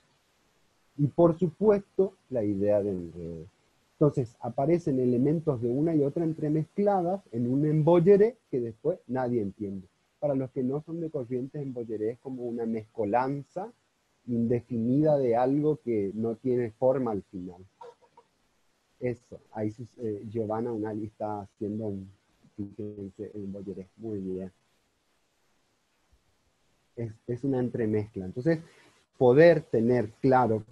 Y por supuesto, la idea de enredo. Entonces aparecen elementos de una y otra entremezcladas en un embolleré que después nadie entiende. Para los que no son de corrientes, embolleré es como una mezcolanza indefinida de algo que no tiene forma al final. Eso, ahí eh, Giovanna Unali está haciendo un, embolleré, muy bien. Es, es una entremezcla. Entonces, poder tener claro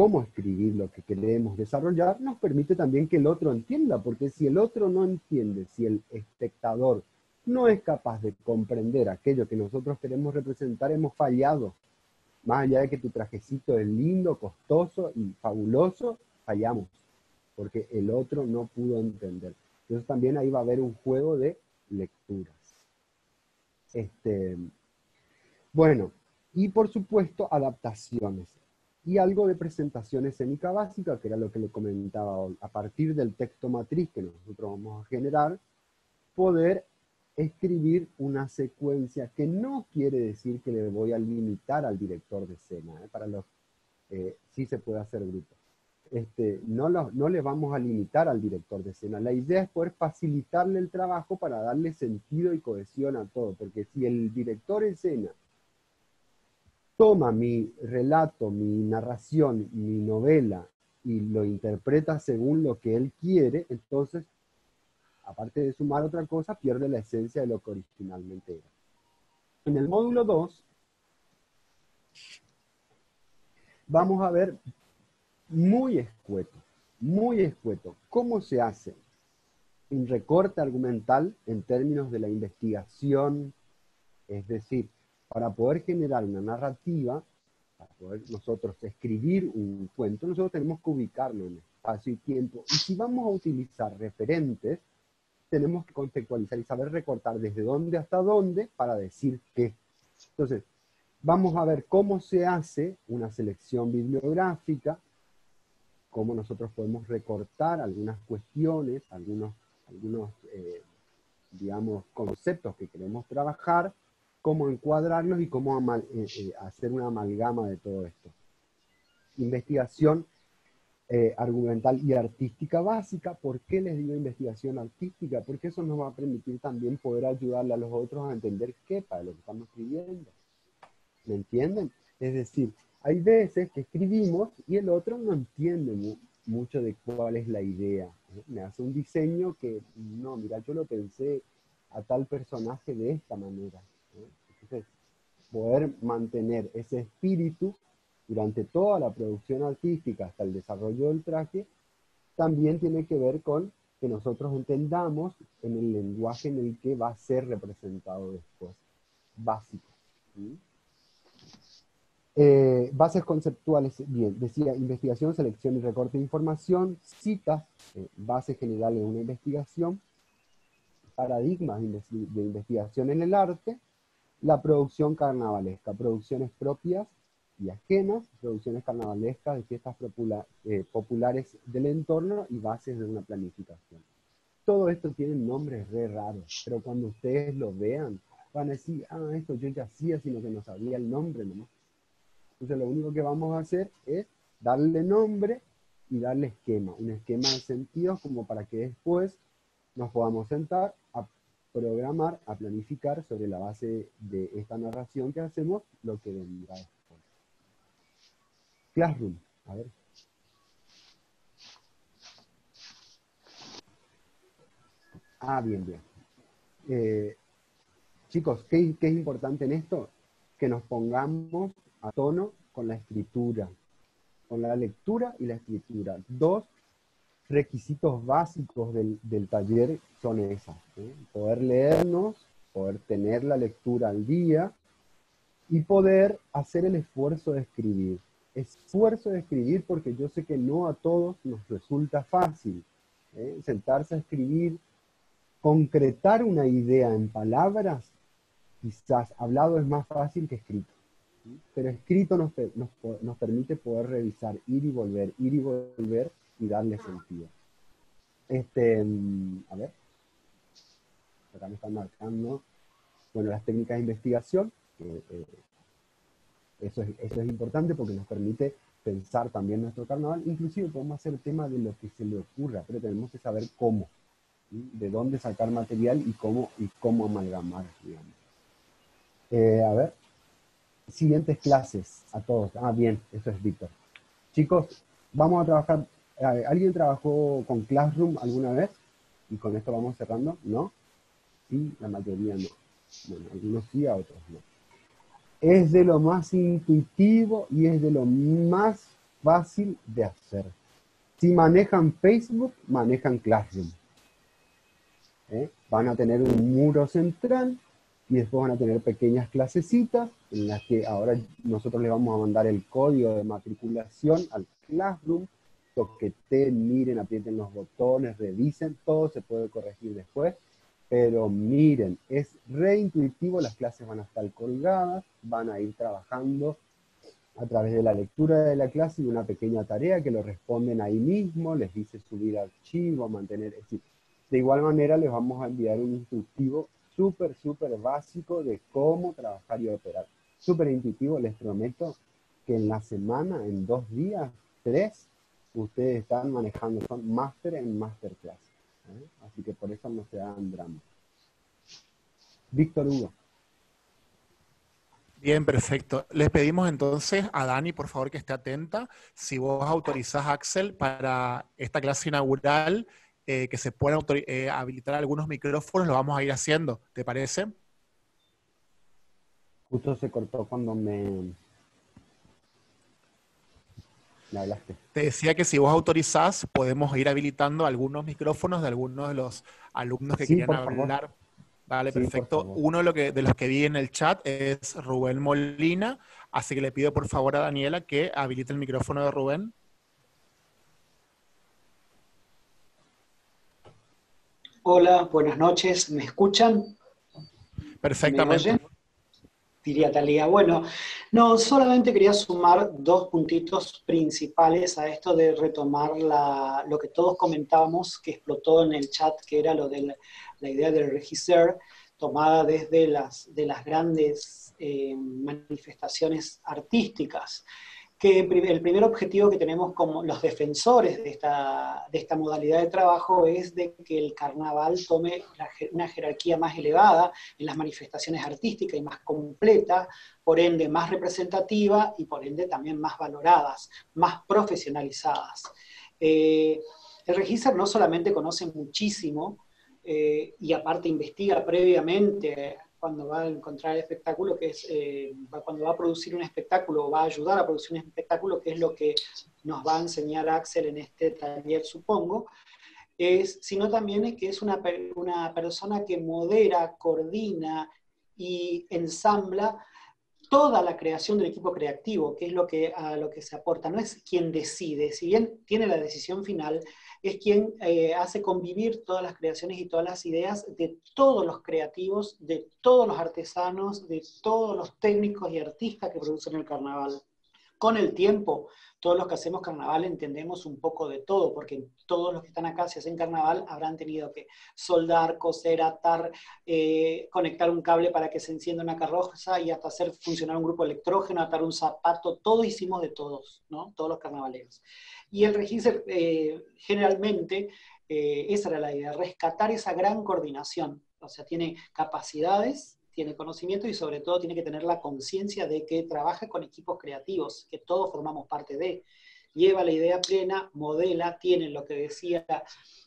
cómo escribir lo que queremos desarrollar, nos permite también que el otro entienda, porque si el otro no entiende, si el espectador no es capaz de comprender aquello que nosotros queremos representar, hemos fallado. Más allá de que tu trajecito es lindo, costoso y fabuloso, fallamos, porque el otro no pudo entender. Entonces también ahí va a haber un juego de lecturas. Este, bueno, y por supuesto adaptaciones y algo de presentación escénica básica, que era lo que le comentaba hoy. A partir del texto matriz que nosotros vamos a generar, poder escribir una secuencia que no quiere decir que le voy a limitar al director de escena, ¿eh? para los eh, sí se puede hacer grupo. Este, no, no le vamos a limitar al director de escena. La idea es poder facilitarle el trabajo para darle sentido y cohesión a todo, porque si el director de escena toma mi relato, mi narración, mi novela y lo interpreta según lo que él quiere, entonces, aparte de sumar otra cosa, pierde la esencia de lo que originalmente era. En el módulo 2, vamos a ver muy escueto, muy escueto, cómo se hace un recorte argumental en términos de la investigación, es decir, para poder generar una narrativa, para poder nosotros escribir un cuento, nosotros tenemos que ubicarlo en espacio y tiempo. Y si vamos a utilizar referentes, tenemos que contextualizar y saber recortar desde dónde hasta dónde para decir qué. Entonces, vamos a ver cómo se hace una selección bibliográfica, cómo nosotros podemos recortar algunas cuestiones, algunos, algunos eh, digamos, conceptos que queremos trabajar, cómo encuadrarlos y cómo eh, eh, hacer una amalgama de todo esto. Investigación eh, argumental y artística básica. ¿Por qué les digo investigación artística? Porque eso nos va a permitir también poder ayudarle a los otros a entender qué para lo que estamos escribiendo. ¿Me entienden? Es decir, hay veces que escribimos y el otro no entiende mucho de cuál es la idea. Me hace un diseño que, no, mira, yo lo pensé a tal personaje de esta manera poder mantener ese espíritu durante toda la producción artística hasta el desarrollo del traje, también tiene que ver con que nosotros entendamos en el lenguaje en el que va a ser representado después, básico. Eh, bases conceptuales, bien, decía investigación, selección y recorte de información, citas, eh, bases generales de una investigación, paradigmas de investigación en el arte, la producción carnavalesca, producciones propias y ajenas, producciones carnavalescas de fiestas eh, populares del entorno y bases de una planificación. Todo esto tiene nombres re raros, pero cuando ustedes lo vean, van a decir, ah, esto yo ya hacía, sino que no sabía el nombre nomás. Entonces lo único que vamos a hacer es darle nombre y darle esquema, un esquema de sentidos como para que después nos podamos sentar programar, a planificar sobre la base de esta narración que hacemos lo que vendrá después. Classroom, a ver. Ah, bien, bien. Eh, chicos, ¿qué, ¿qué, es importante en esto? Que nos pongamos a tono con la escritura, con la lectura y la escritura. Dos requisitos básicos del, taller son esas. Poder leernos, poder tener la lectura al día y poder hacer el esfuerzo de escribir. Esfuerzo de escribir porque yo sé que no a todos nos resulta fácil. ¿eh? Sentarse a escribir, concretar una idea en palabras, quizás hablado es más fácil que escrito. Pero escrito nos, nos permite poder revisar, ir y volver, ir y volver y darle sentido. Este, mm, a ver, acá me están marcando, bueno, las técnicas de investigación, eh, eso, es, eso es importante porque nos permite pensar también nuestro carnaval, inclusive podemos hacer tema de lo que se le ocurra, pero tenemos que saber cómo, de dónde sacar material y cómo, y cómo amalgamar, digamos. Eh, a ver, siguientes clases a todos. Ah, bien, eso es Víctor. Chicos, vamos a trabajar ¿Alguien trabajó con Classroom alguna vez? Y con esto vamos cerrando, ¿no? Sí, la mayoría no. Bueno, algunos sí, a otros no. Es de lo más intuitivo y es de lo más fácil de hacer. Si manejan Facebook, manejan Classroom. ¿Eh? Van a tener un muro central y después van a tener pequeñas clasecitas en las que ahora nosotros le vamos a mandar el código de matriculación al Classroom toqueten, miren, aprieten los botones, revisen, todo se puede corregir después, pero miren, es reintuitivo, las clases van a estar colgadas, van a ir trabajando a través de la lectura de la clase y una pequeña tarea que lo responden ahí mismo, les dice subir archivo, mantener, es decir, de igual manera les vamos a enviar un instructivo súper, súper básico de cómo trabajar y operar. Súper intuitivo, les prometo que en la semana, en dos días, tres, ustedes están manejando, son máster en masterclass. ¿eh? Así que por eso no se dan drama. Víctor Hugo. Bien, perfecto. Les pedimos entonces a Dani, por favor, que esté atenta. Si vos autorizás, Axel, para esta clase inaugural, eh, que se puedan eh, habilitar algunos micrófonos, lo vamos a ir haciendo. ¿Te parece? Justo se cortó cuando me, te decía que si vos autorizás, podemos ir habilitando algunos micrófonos de algunos de los alumnos que quieran hablar. Vale, perfecto. Uno de, lo que, de los que vi en el chat es Rubén Molina, así que le pido por favor a Daniela que habilite el micrófono de Rubén. Hola, buenas noches. ¿Me escuchan? Perfectamente diría Talía. Bueno, no, solamente quería sumar dos puntitos principales a esto de retomar lo que todos comentábamos, que explotó en el chat, que era lo de la, idea del registro, tomada desde las, de las grandes eh, manifestaciones artísticas que el primer objetivo que tenemos como los defensores de esta, de esta modalidad de trabajo es de que el carnaval tome una jerarquía más elevada en las manifestaciones artísticas y más completa, por ende más representativa y por ende también más valoradas, más profesionalizadas. Eh, el registro no solamente conoce muchísimo eh, y aparte investiga previamente cuando va a encontrar el espectáculo, que es eh, cuando va a producir un espectáculo o va a ayudar a producir un espectáculo, que es lo que nos va a enseñar Axel en este taller, supongo, es, sino también es que es una, una persona que modera, coordina y ensambla toda la creación del equipo creativo, que es lo que, a lo que se aporta, no es quien decide, si bien tiene la decisión final, es quien eh, hace convivir todas las creaciones y todas las ideas de todos los creativos, de todos los artesanos, de todos los técnicos y artistas que producen el carnaval. Con el tiempo, todos los que hacemos carnaval entendemos un poco de todo, porque todos los que están acá, si hacen carnaval, habrán tenido que soldar, coser, atar, eh, conectar un cable para que se encienda una carroza y hasta hacer funcionar un grupo electrógeno, atar un zapato, todo hicimos de todos, ¿no? Todos los carnavaleros. Y el registro, eh, generalmente, eh, esa era la idea, rescatar esa gran coordinación. O sea, tiene capacidades tiene conocimiento y sobre todo tiene que tener la conciencia de que trabaja con equipos creativos, que todos formamos parte de. Lleva la idea plena, modela, tiene lo que decía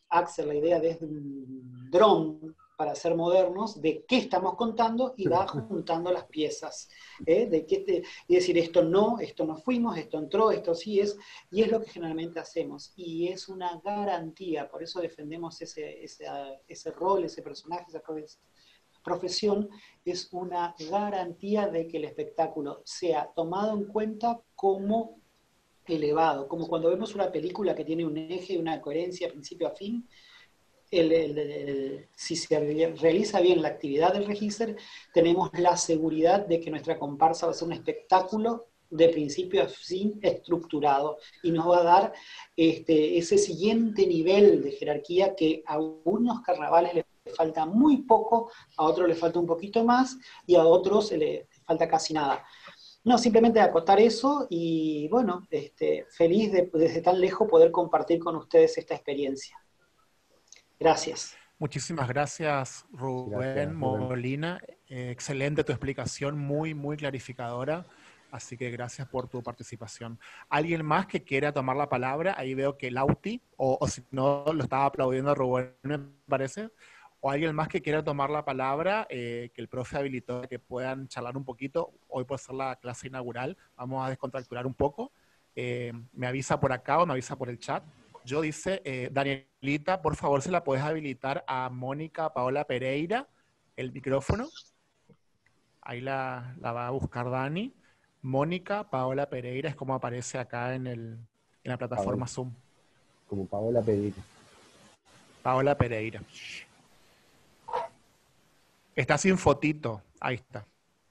Axel, la idea de un dron para ser modernos, de qué estamos contando y va juntando las piezas. ¿eh? De qué y decir, esto no, esto no fuimos, esto entró, esto sí es, y es lo que generalmente hacemos. Y es una garantía, por eso defendemos ese, ese, ese rol, ese personaje, esa profesión es una garantía de que el espectáculo sea tomado en cuenta como elevado, como cuando vemos una película que tiene un eje, una coherencia principio a fin, si se realiza bien la actividad del registro, tenemos la seguridad de que nuestra comparsa va a ser un espectáculo de principio a fin estructurado y nos va a dar este, ese siguiente nivel de jerarquía que a algunos carnavales les falta muy poco, a otros le falta un poquito más y a otros le falta casi nada. No, simplemente acotar eso y bueno, este, feliz de desde tan lejos poder compartir con ustedes esta experiencia. Gracias. Muchísimas gracias, Rubén Molina. Eh, excelente tu explicación, muy, muy clarificadora. Así que gracias por tu participación. ¿Alguien más que quiera tomar la palabra? Ahí veo que Lauti, o, o si no, lo estaba aplaudiendo Rubén, me parece o alguien más que quiera tomar la palabra, eh, que el profe habilitó que puedan charlar un poquito. Hoy puede ser la clase inaugural, vamos a descontracturar un poco. Eh, me avisa por acá o me avisa por el chat. Yo dice, eh, Danielita, por favor, se la puedes habilitar a Mónica Paola Pereira, el micrófono. Ahí la, va a buscar Dani. Mónica Paola Pereira es como aparece acá en, el, en la plataforma Zoom. Como Paola Pereira. Paola Pereira. Está sin fotito. Ahí está.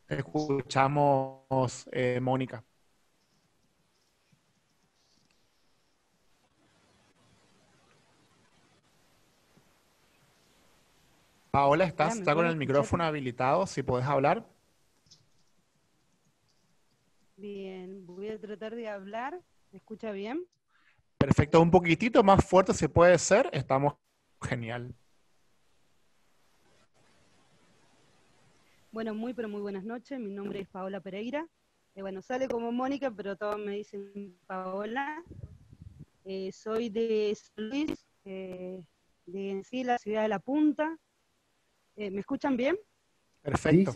Escuchamos, eh, Mónica. Paola, ¿estás? ¿Está con el micrófono habilitado? Si puedes hablar. Bien, voy a tratar de hablar. ¿Me escucha bien? Perfecto, un poquitito más fuerte si puede ser. Estamos genial. Bueno, muy pero muy buenas noches. Mi nombre es Paola Pereira. Eh, bueno, sale como Mónica, pero todos me dicen Paola. Eh, soy de San Luis, eh, de en sí la ciudad de La Punta. ¿Me escuchan bien? Perfecto.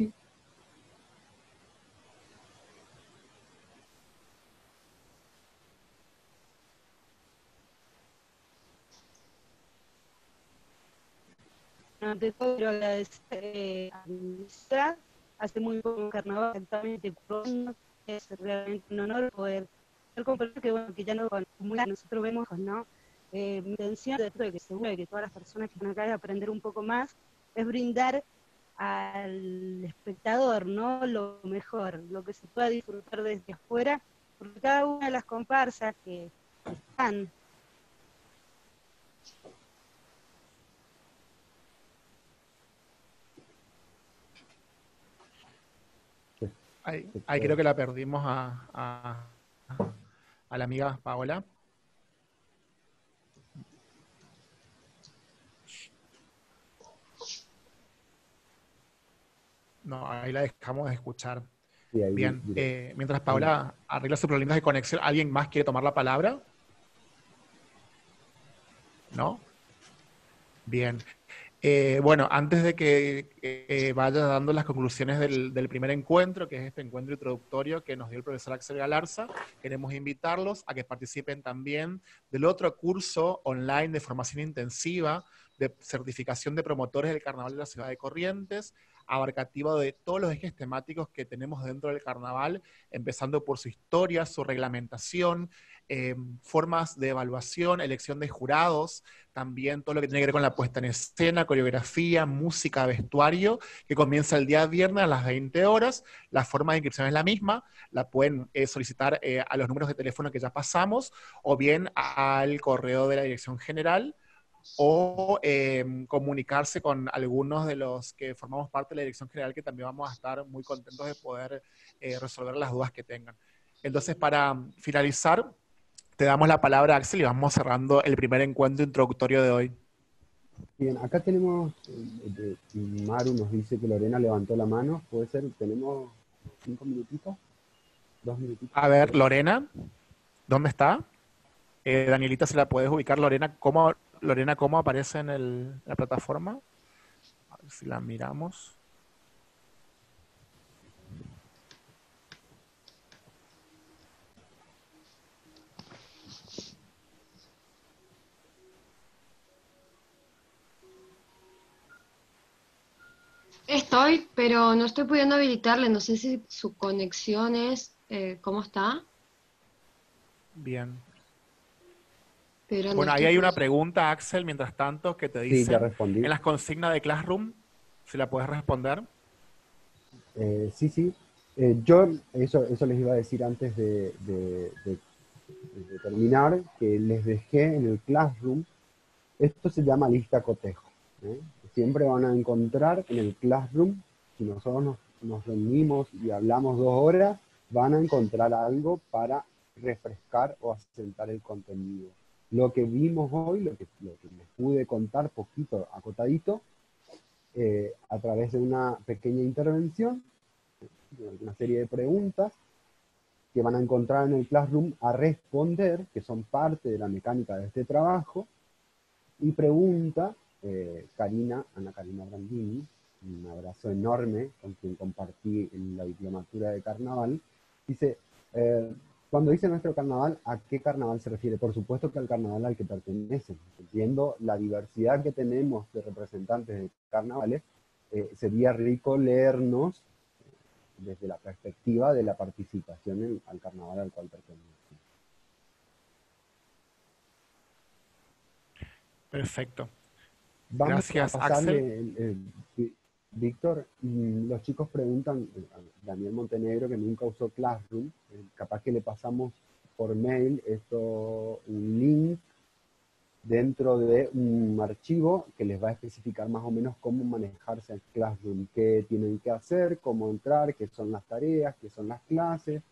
Ante todo quiero agradecer a administrar, hace muy poco carnaval, exactamente es realmente un honor poder compartir que bueno, que ya no nosotros vemos, ¿no? Eh, mi intención de que seguro que todas las personas que están acá de aprender un poco más es brindar al espectador, ¿no? Lo mejor, lo que se pueda disfrutar desde afuera, porque cada una de las comparsas que están Ahí, creo que la perdimos a, a, la amiga Paola. No, ahí la dejamos de escuchar. Bien, eh, mientras Paola arregla sus problemas de conexión, ¿alguien más quiere tomar la palabra? ¿No? Bien. Eh, bueno, antes de que eh, vaya dando las conclusiones del, primer encuentro, que es este encuentro introductorio que nos dio el profesor Axel Galarza, queremos invitarlos a que participen también del otro curso online de formación intensiva de certificación de promotores del Carnaval de la Ciudad de Corrientes. Abarcativo de todos los ejes temáticos que tenemos dentro del carnaval, empezando por su historia, su reglamentación, eh, formas de evaluación, elección de jurados, también todo lo que tiene que ver con la puesta en escena, coreografía, música, vestuario, que comienza el día viernes a las 20 horas. La forma de inscripción es la misma, la pueden eh, solicitar eh, a los números de teléfono que ya pasamos o bien al correo de la dirección general o em, comunicarse con algunos de los que formamos parte de la dirección general, que también vamos a estar muy contentos de poder resolver las dudas que tengan. Entonces, para finalizar, te damos la palabra, Axel, y vamos cerrando el primer encuentro introductorio de hoy. Bien, acá tenemos, eh, Maru nos dice que Lorena levantó la mano, puede ser, tenemos cinco minutitos, dos minutitos. A ver, Lorena, ¿dónde está? Eh, Danielita, ¿se la puedes ubicar, Lorena? ¿Cómo, Lorena, cómo aparece en la plataforma? A ver si la miramos. Estoy, pero no estoy pudiendo habilitarle. No sé si su conexión es. Eh, ¿Cómo está? Bien. Bueno, ahí hay una pregunta, Axel, mientras tanto, que te dice. Sí, respondí. En las consignas de Classroom, si la puedes responder. Eh, sí, sí. Eh, yo, eso, eso les iba a decir antes de, de, terminar, que les dejé en el Classroom. Esto se llama lista cotejo siempre van a encontrar en el Classroom, si nosotros nos, reunimos y hablamos dos horas, van a encontrar algo para refrescar o asentar el contenido. Lo que vimos hoy, lo que, les pude contar poquito, acotadito, eh, a través de una pequeña intervención, una serie de preguntas que van a encontrar en el Classroom a responder, que son parte de la mecánica de este trabajo, y pregunta eh, Karina, Ana Karina Brandini, un abrazo enorme con quien compartí en la diplomatura de carnaval, dice, eh, cuando dice nuestro carnaval, ¿a qué carnaval se refiere? Por supuesto que al carnaval al que pertenecen. Viendo la diversidad que tenemos de representantes de carnavales, eh, sería rico leernos desde la perspectiva de la participación en, al carnaval al cual pertenecen. Perfecto. Vamos Gracias, a pasarle, Víctor, los chicos preguntan, Daniel Montenegro, que nunca usó Classroom, eh, capaz que le pasamos por mail esto, un link dentro de un archivo que les va a especificar más o menos cómo manejarse en Classroom, qué tienen que hacer, cómo entrar, qué son las tareas, qué son las clases,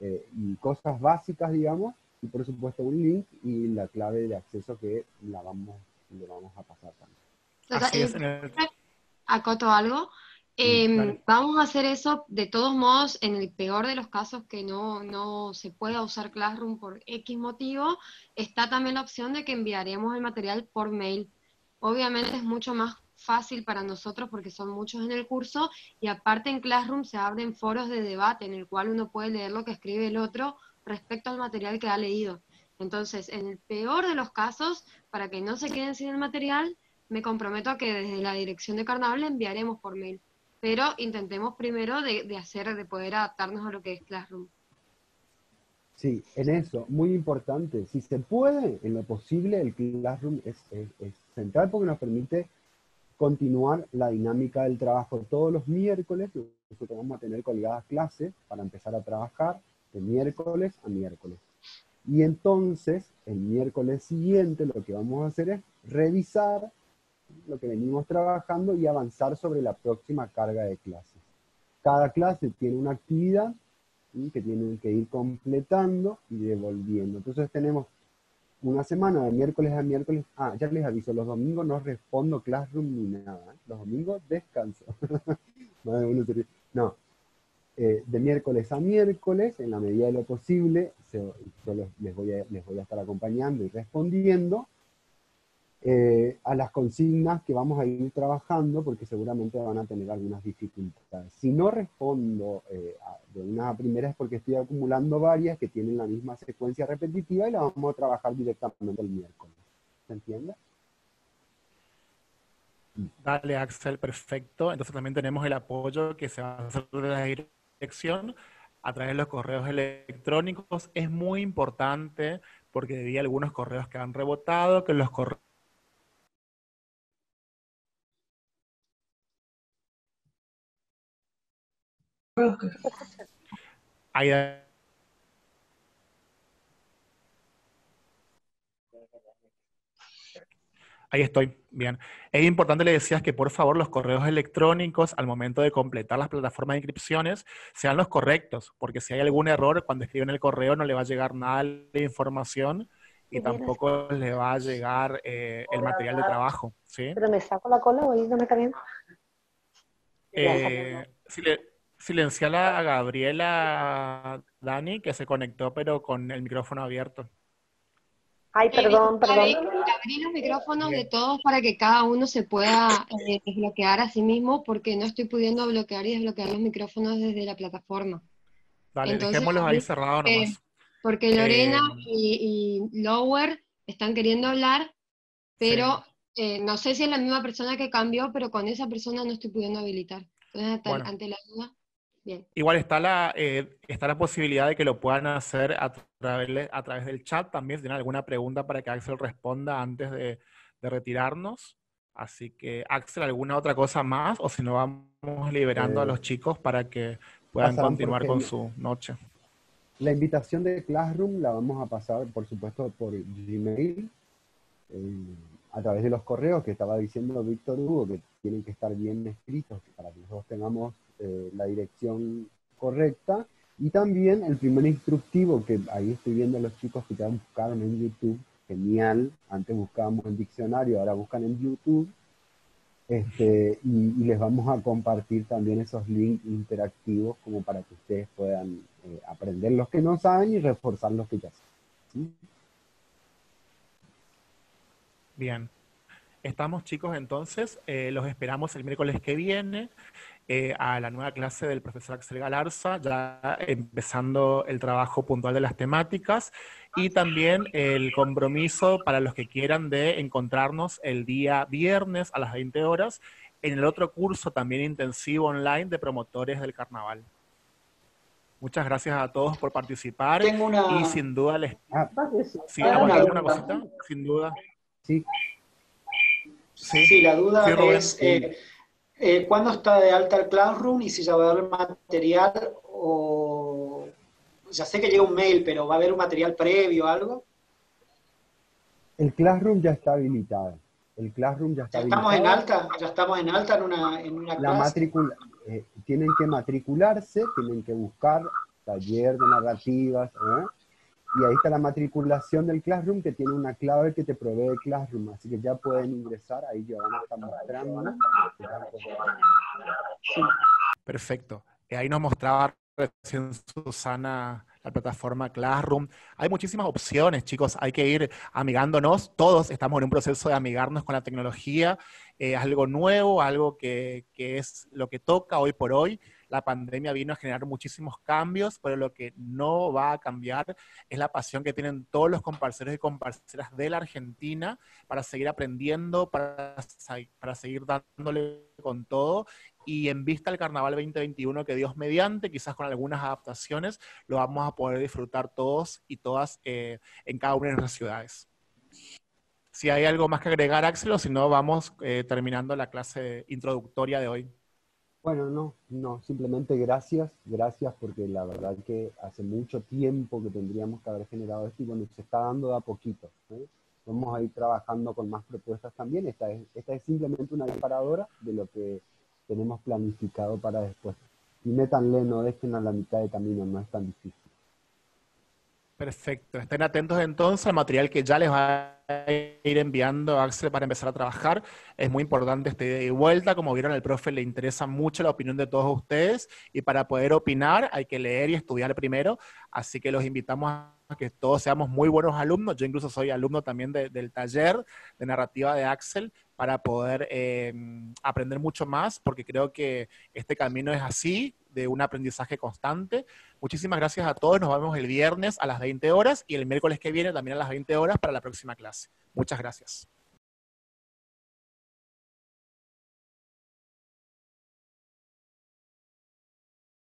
eh, y cosas básicas, digamos, y por supuesto un link y la clave de acceso que la vamos le vamos a pasar también. Acoto algo. Em, vamos a hacer eso de todos modos en el peor de los casos que no, no se pueda usar Classroom por X motivo. Está también la opción de que enviaremos el material por mail. Obviamente es mucho más fácil para nosotros porque son muchos en el curso y aparte en Classroom se abren foros de debate en el cual uno puede leer lo que escribe el otro respecto al material que ha leído. Entonces, en el peor de los casos, para que no se queden sin el material, me comprometo a que desde la dirección de carnaval le enviaremos por mail. Pero intentemos primero de, hacer, de poder adaptarnos a lo que es Classroom. Sí, en eso, muy importante. Si se puede, en lo posible, el Classroom es, central porque nos permite continuar la dinámica del trabajo todos los miércoles. Nosotros vamos a tener colgadas clases para empezar a trabajar de miércoles a miércoles. Y entonces, el miércoles siguiente, lo que vamos a hacer es revisar lo que venimos trabajando y avanzar sobre la próxima carga de clases. Cada clase tiene una actividad que tienen que ir completando y devolviendo. Entonces tenemos una semana de miércoles a miércoles. Ah, ya les aviso, los domingos no respondo Classroom ni nada. ¿eh? Los domingos descanso. [laughs] no, eh, de miércoles a miércoles, en la medida de lo posible, yo les voy, a, les voy a estar acompañando y respondiendo eh, a las consignas que vamos a ir trabajando, porque seguramente van a tener algunas dificultades. Si no respondo eh, de una primera es porque estoy acumulando varias que tienen la misma secuencia repetitiva y las vamos a trabajar directamente el miércoles. ¿Se entiende? Dale, Axel, perfecto. Entonces también tenemos el apoyo que se va a hacer de la dirección a través de los correos electrónicos. Es muy importante porque había algunos correos que han rebotado, que los correos Ahí, Ahí estoy, bien. Es importante, le decías, que por favor los correos electrónicos al momento de completar las plataformas de inscripciones sean los correctos, porque si hay algún error cuando escriben el correo no le va a llegar nada de información y tampoco le va a llegar eh, el material de trabajo. ¿sí? Pero me saco la cola o no me está bien. Eh, silenciala a Gabriela Dani, que se conectó pero con el micrófono abierto. Ay, perdón, perdón. Abrí los micrófonos de todos para que cada uno se pueda eh, desbloquear a sí mismo, porque no estoy pudiendo bloquear y desbloquear los micrófonos desde la plataforma. Vale, dejémoslos ahí cerrados nomás. porque Lorena eh, y, Lower están queriendo hablar, pero eh, no sé si es la misma persona que cambió, pero con esa persona no estoy pudiendo habilitar. Entonces, ante la duda. Igual está la, eh, está la posibilidad de que lo puedan hacer a través, a través del chat también, si tienen alguna pregunta para que Axel responda antes de, retirarnos. Así que, Axel, ¿alguna otra cosa más? O si no, vamos liberando a los eh, chicos para que puedan continuar con su noche. La invitación de Classroom la vamos a pasar, por supuesto, por Gmail, eh, a través de los correos que estaba diciendo Víctor Hugo, que tienen que estar bien escritos para que nosotros tengamos eh, la dirección correcta. Y también el primer instructivo, que ahí estoy viendo a los chicos que ya buscaron en YouTube, genial, antes buscábamos en diccionario, ahora buscan en YouTube, este, y, les vamos a compartir también esos links interactivos como para que ustedes puedan eh, aprender los que no saben y reforzar los que ya saben. Bien. Estamos chicos entonces, eh, los esperamos el miércoles que viene. Eh, a la nueva clase del profesor Axel Galarza, ya empezando el trabajo puntual de las temáticas y también el compromiso para los que quieran de encontrarnos el día viernes a las 20 horas en el otro curso también intensivo online de promotores del carnaval. Muchas gracias a todos por participar y sin duda les... Ah, ¿Sí, una, cosita? Sin duda. Sí. Sí, la duda es... Eh, eh, ¿Cuándo está de alta el Classroom y si ya va a haber material o... Ya sé que llega un mail, pero ¿va a haber un material previo o algo? El Classroom ya está habilitado. El Classroom ya está ¿Ya estamos en alta? ¿Ya estamos en alta en una, en una La matrícula, eh, tienen que matricularse, tienen que buscar taller de narrativas, ¿eh? Y ahí está la matriculación del Classroom que tiene una clave que te provee Classroom, así que ya pueden ingresar, ahí ya van a estar mostrando. Perfecto. Ahí nos mostraba recién Susana la plataforma Classroom. Hay muchísimas opciones, chicos. Hay que ir amigándonos. Todos estamos en un proceso de amigarnos con la tecnología. es algo nuevo, algo que, que es lo que toca hoy por hoy la pandemia vino a generar muchísimos cambios, pero lo que no va a cambiar es la pasión que tienen todos los comparceros y comparceras de la Argentina para seguir aprendiendo, para, seguir dándole con todo. Y en vista del Carnaval 2021, que Dios mediante, quizás con algunas adaptaciones, lo vamos a poder disfrutar todos y todas eh, en cada una de nuestras ciudades. Si hay algo más que agregar, Axel, o si no, vamos eh, terminando la clase introductoria de hoy. Bueno, no, no, simplemente gracias, gracias porque la verdad que hace mucho tiempo que tendríamos que haber generado esto y bueno, se está dando de a poquito. Vamos a ir trabajando con más propuestas también. Esta es, esta es simplemente una disparadora de lo que tenemos planificado para después. Y métanle, no dejen a la mitad de camino, no es tan difícil. Perfecto. Estén atentos entonces al material que ya les va a ir enviando Axel para empezar a trabajar. Es muy importante este de vuelta. Como vieron, al profe le interesa mucho la opinión de todos ustedes y para poder opinar hay que leer y estudiar primero. Así que los invitamos a que todos seamos muy buenos alumnos. Yo incluso soy alumno también del taller de narrativa de Axel para poder eh, aprender mucho más, porque creo que este camino es así, de un aprendizaje constante. Muchísimas gracias a todos. Nos vemos el viernes a las 20 horas y el miércoles que viene también a las 20 horas para la próxima clase. Muchas gracias.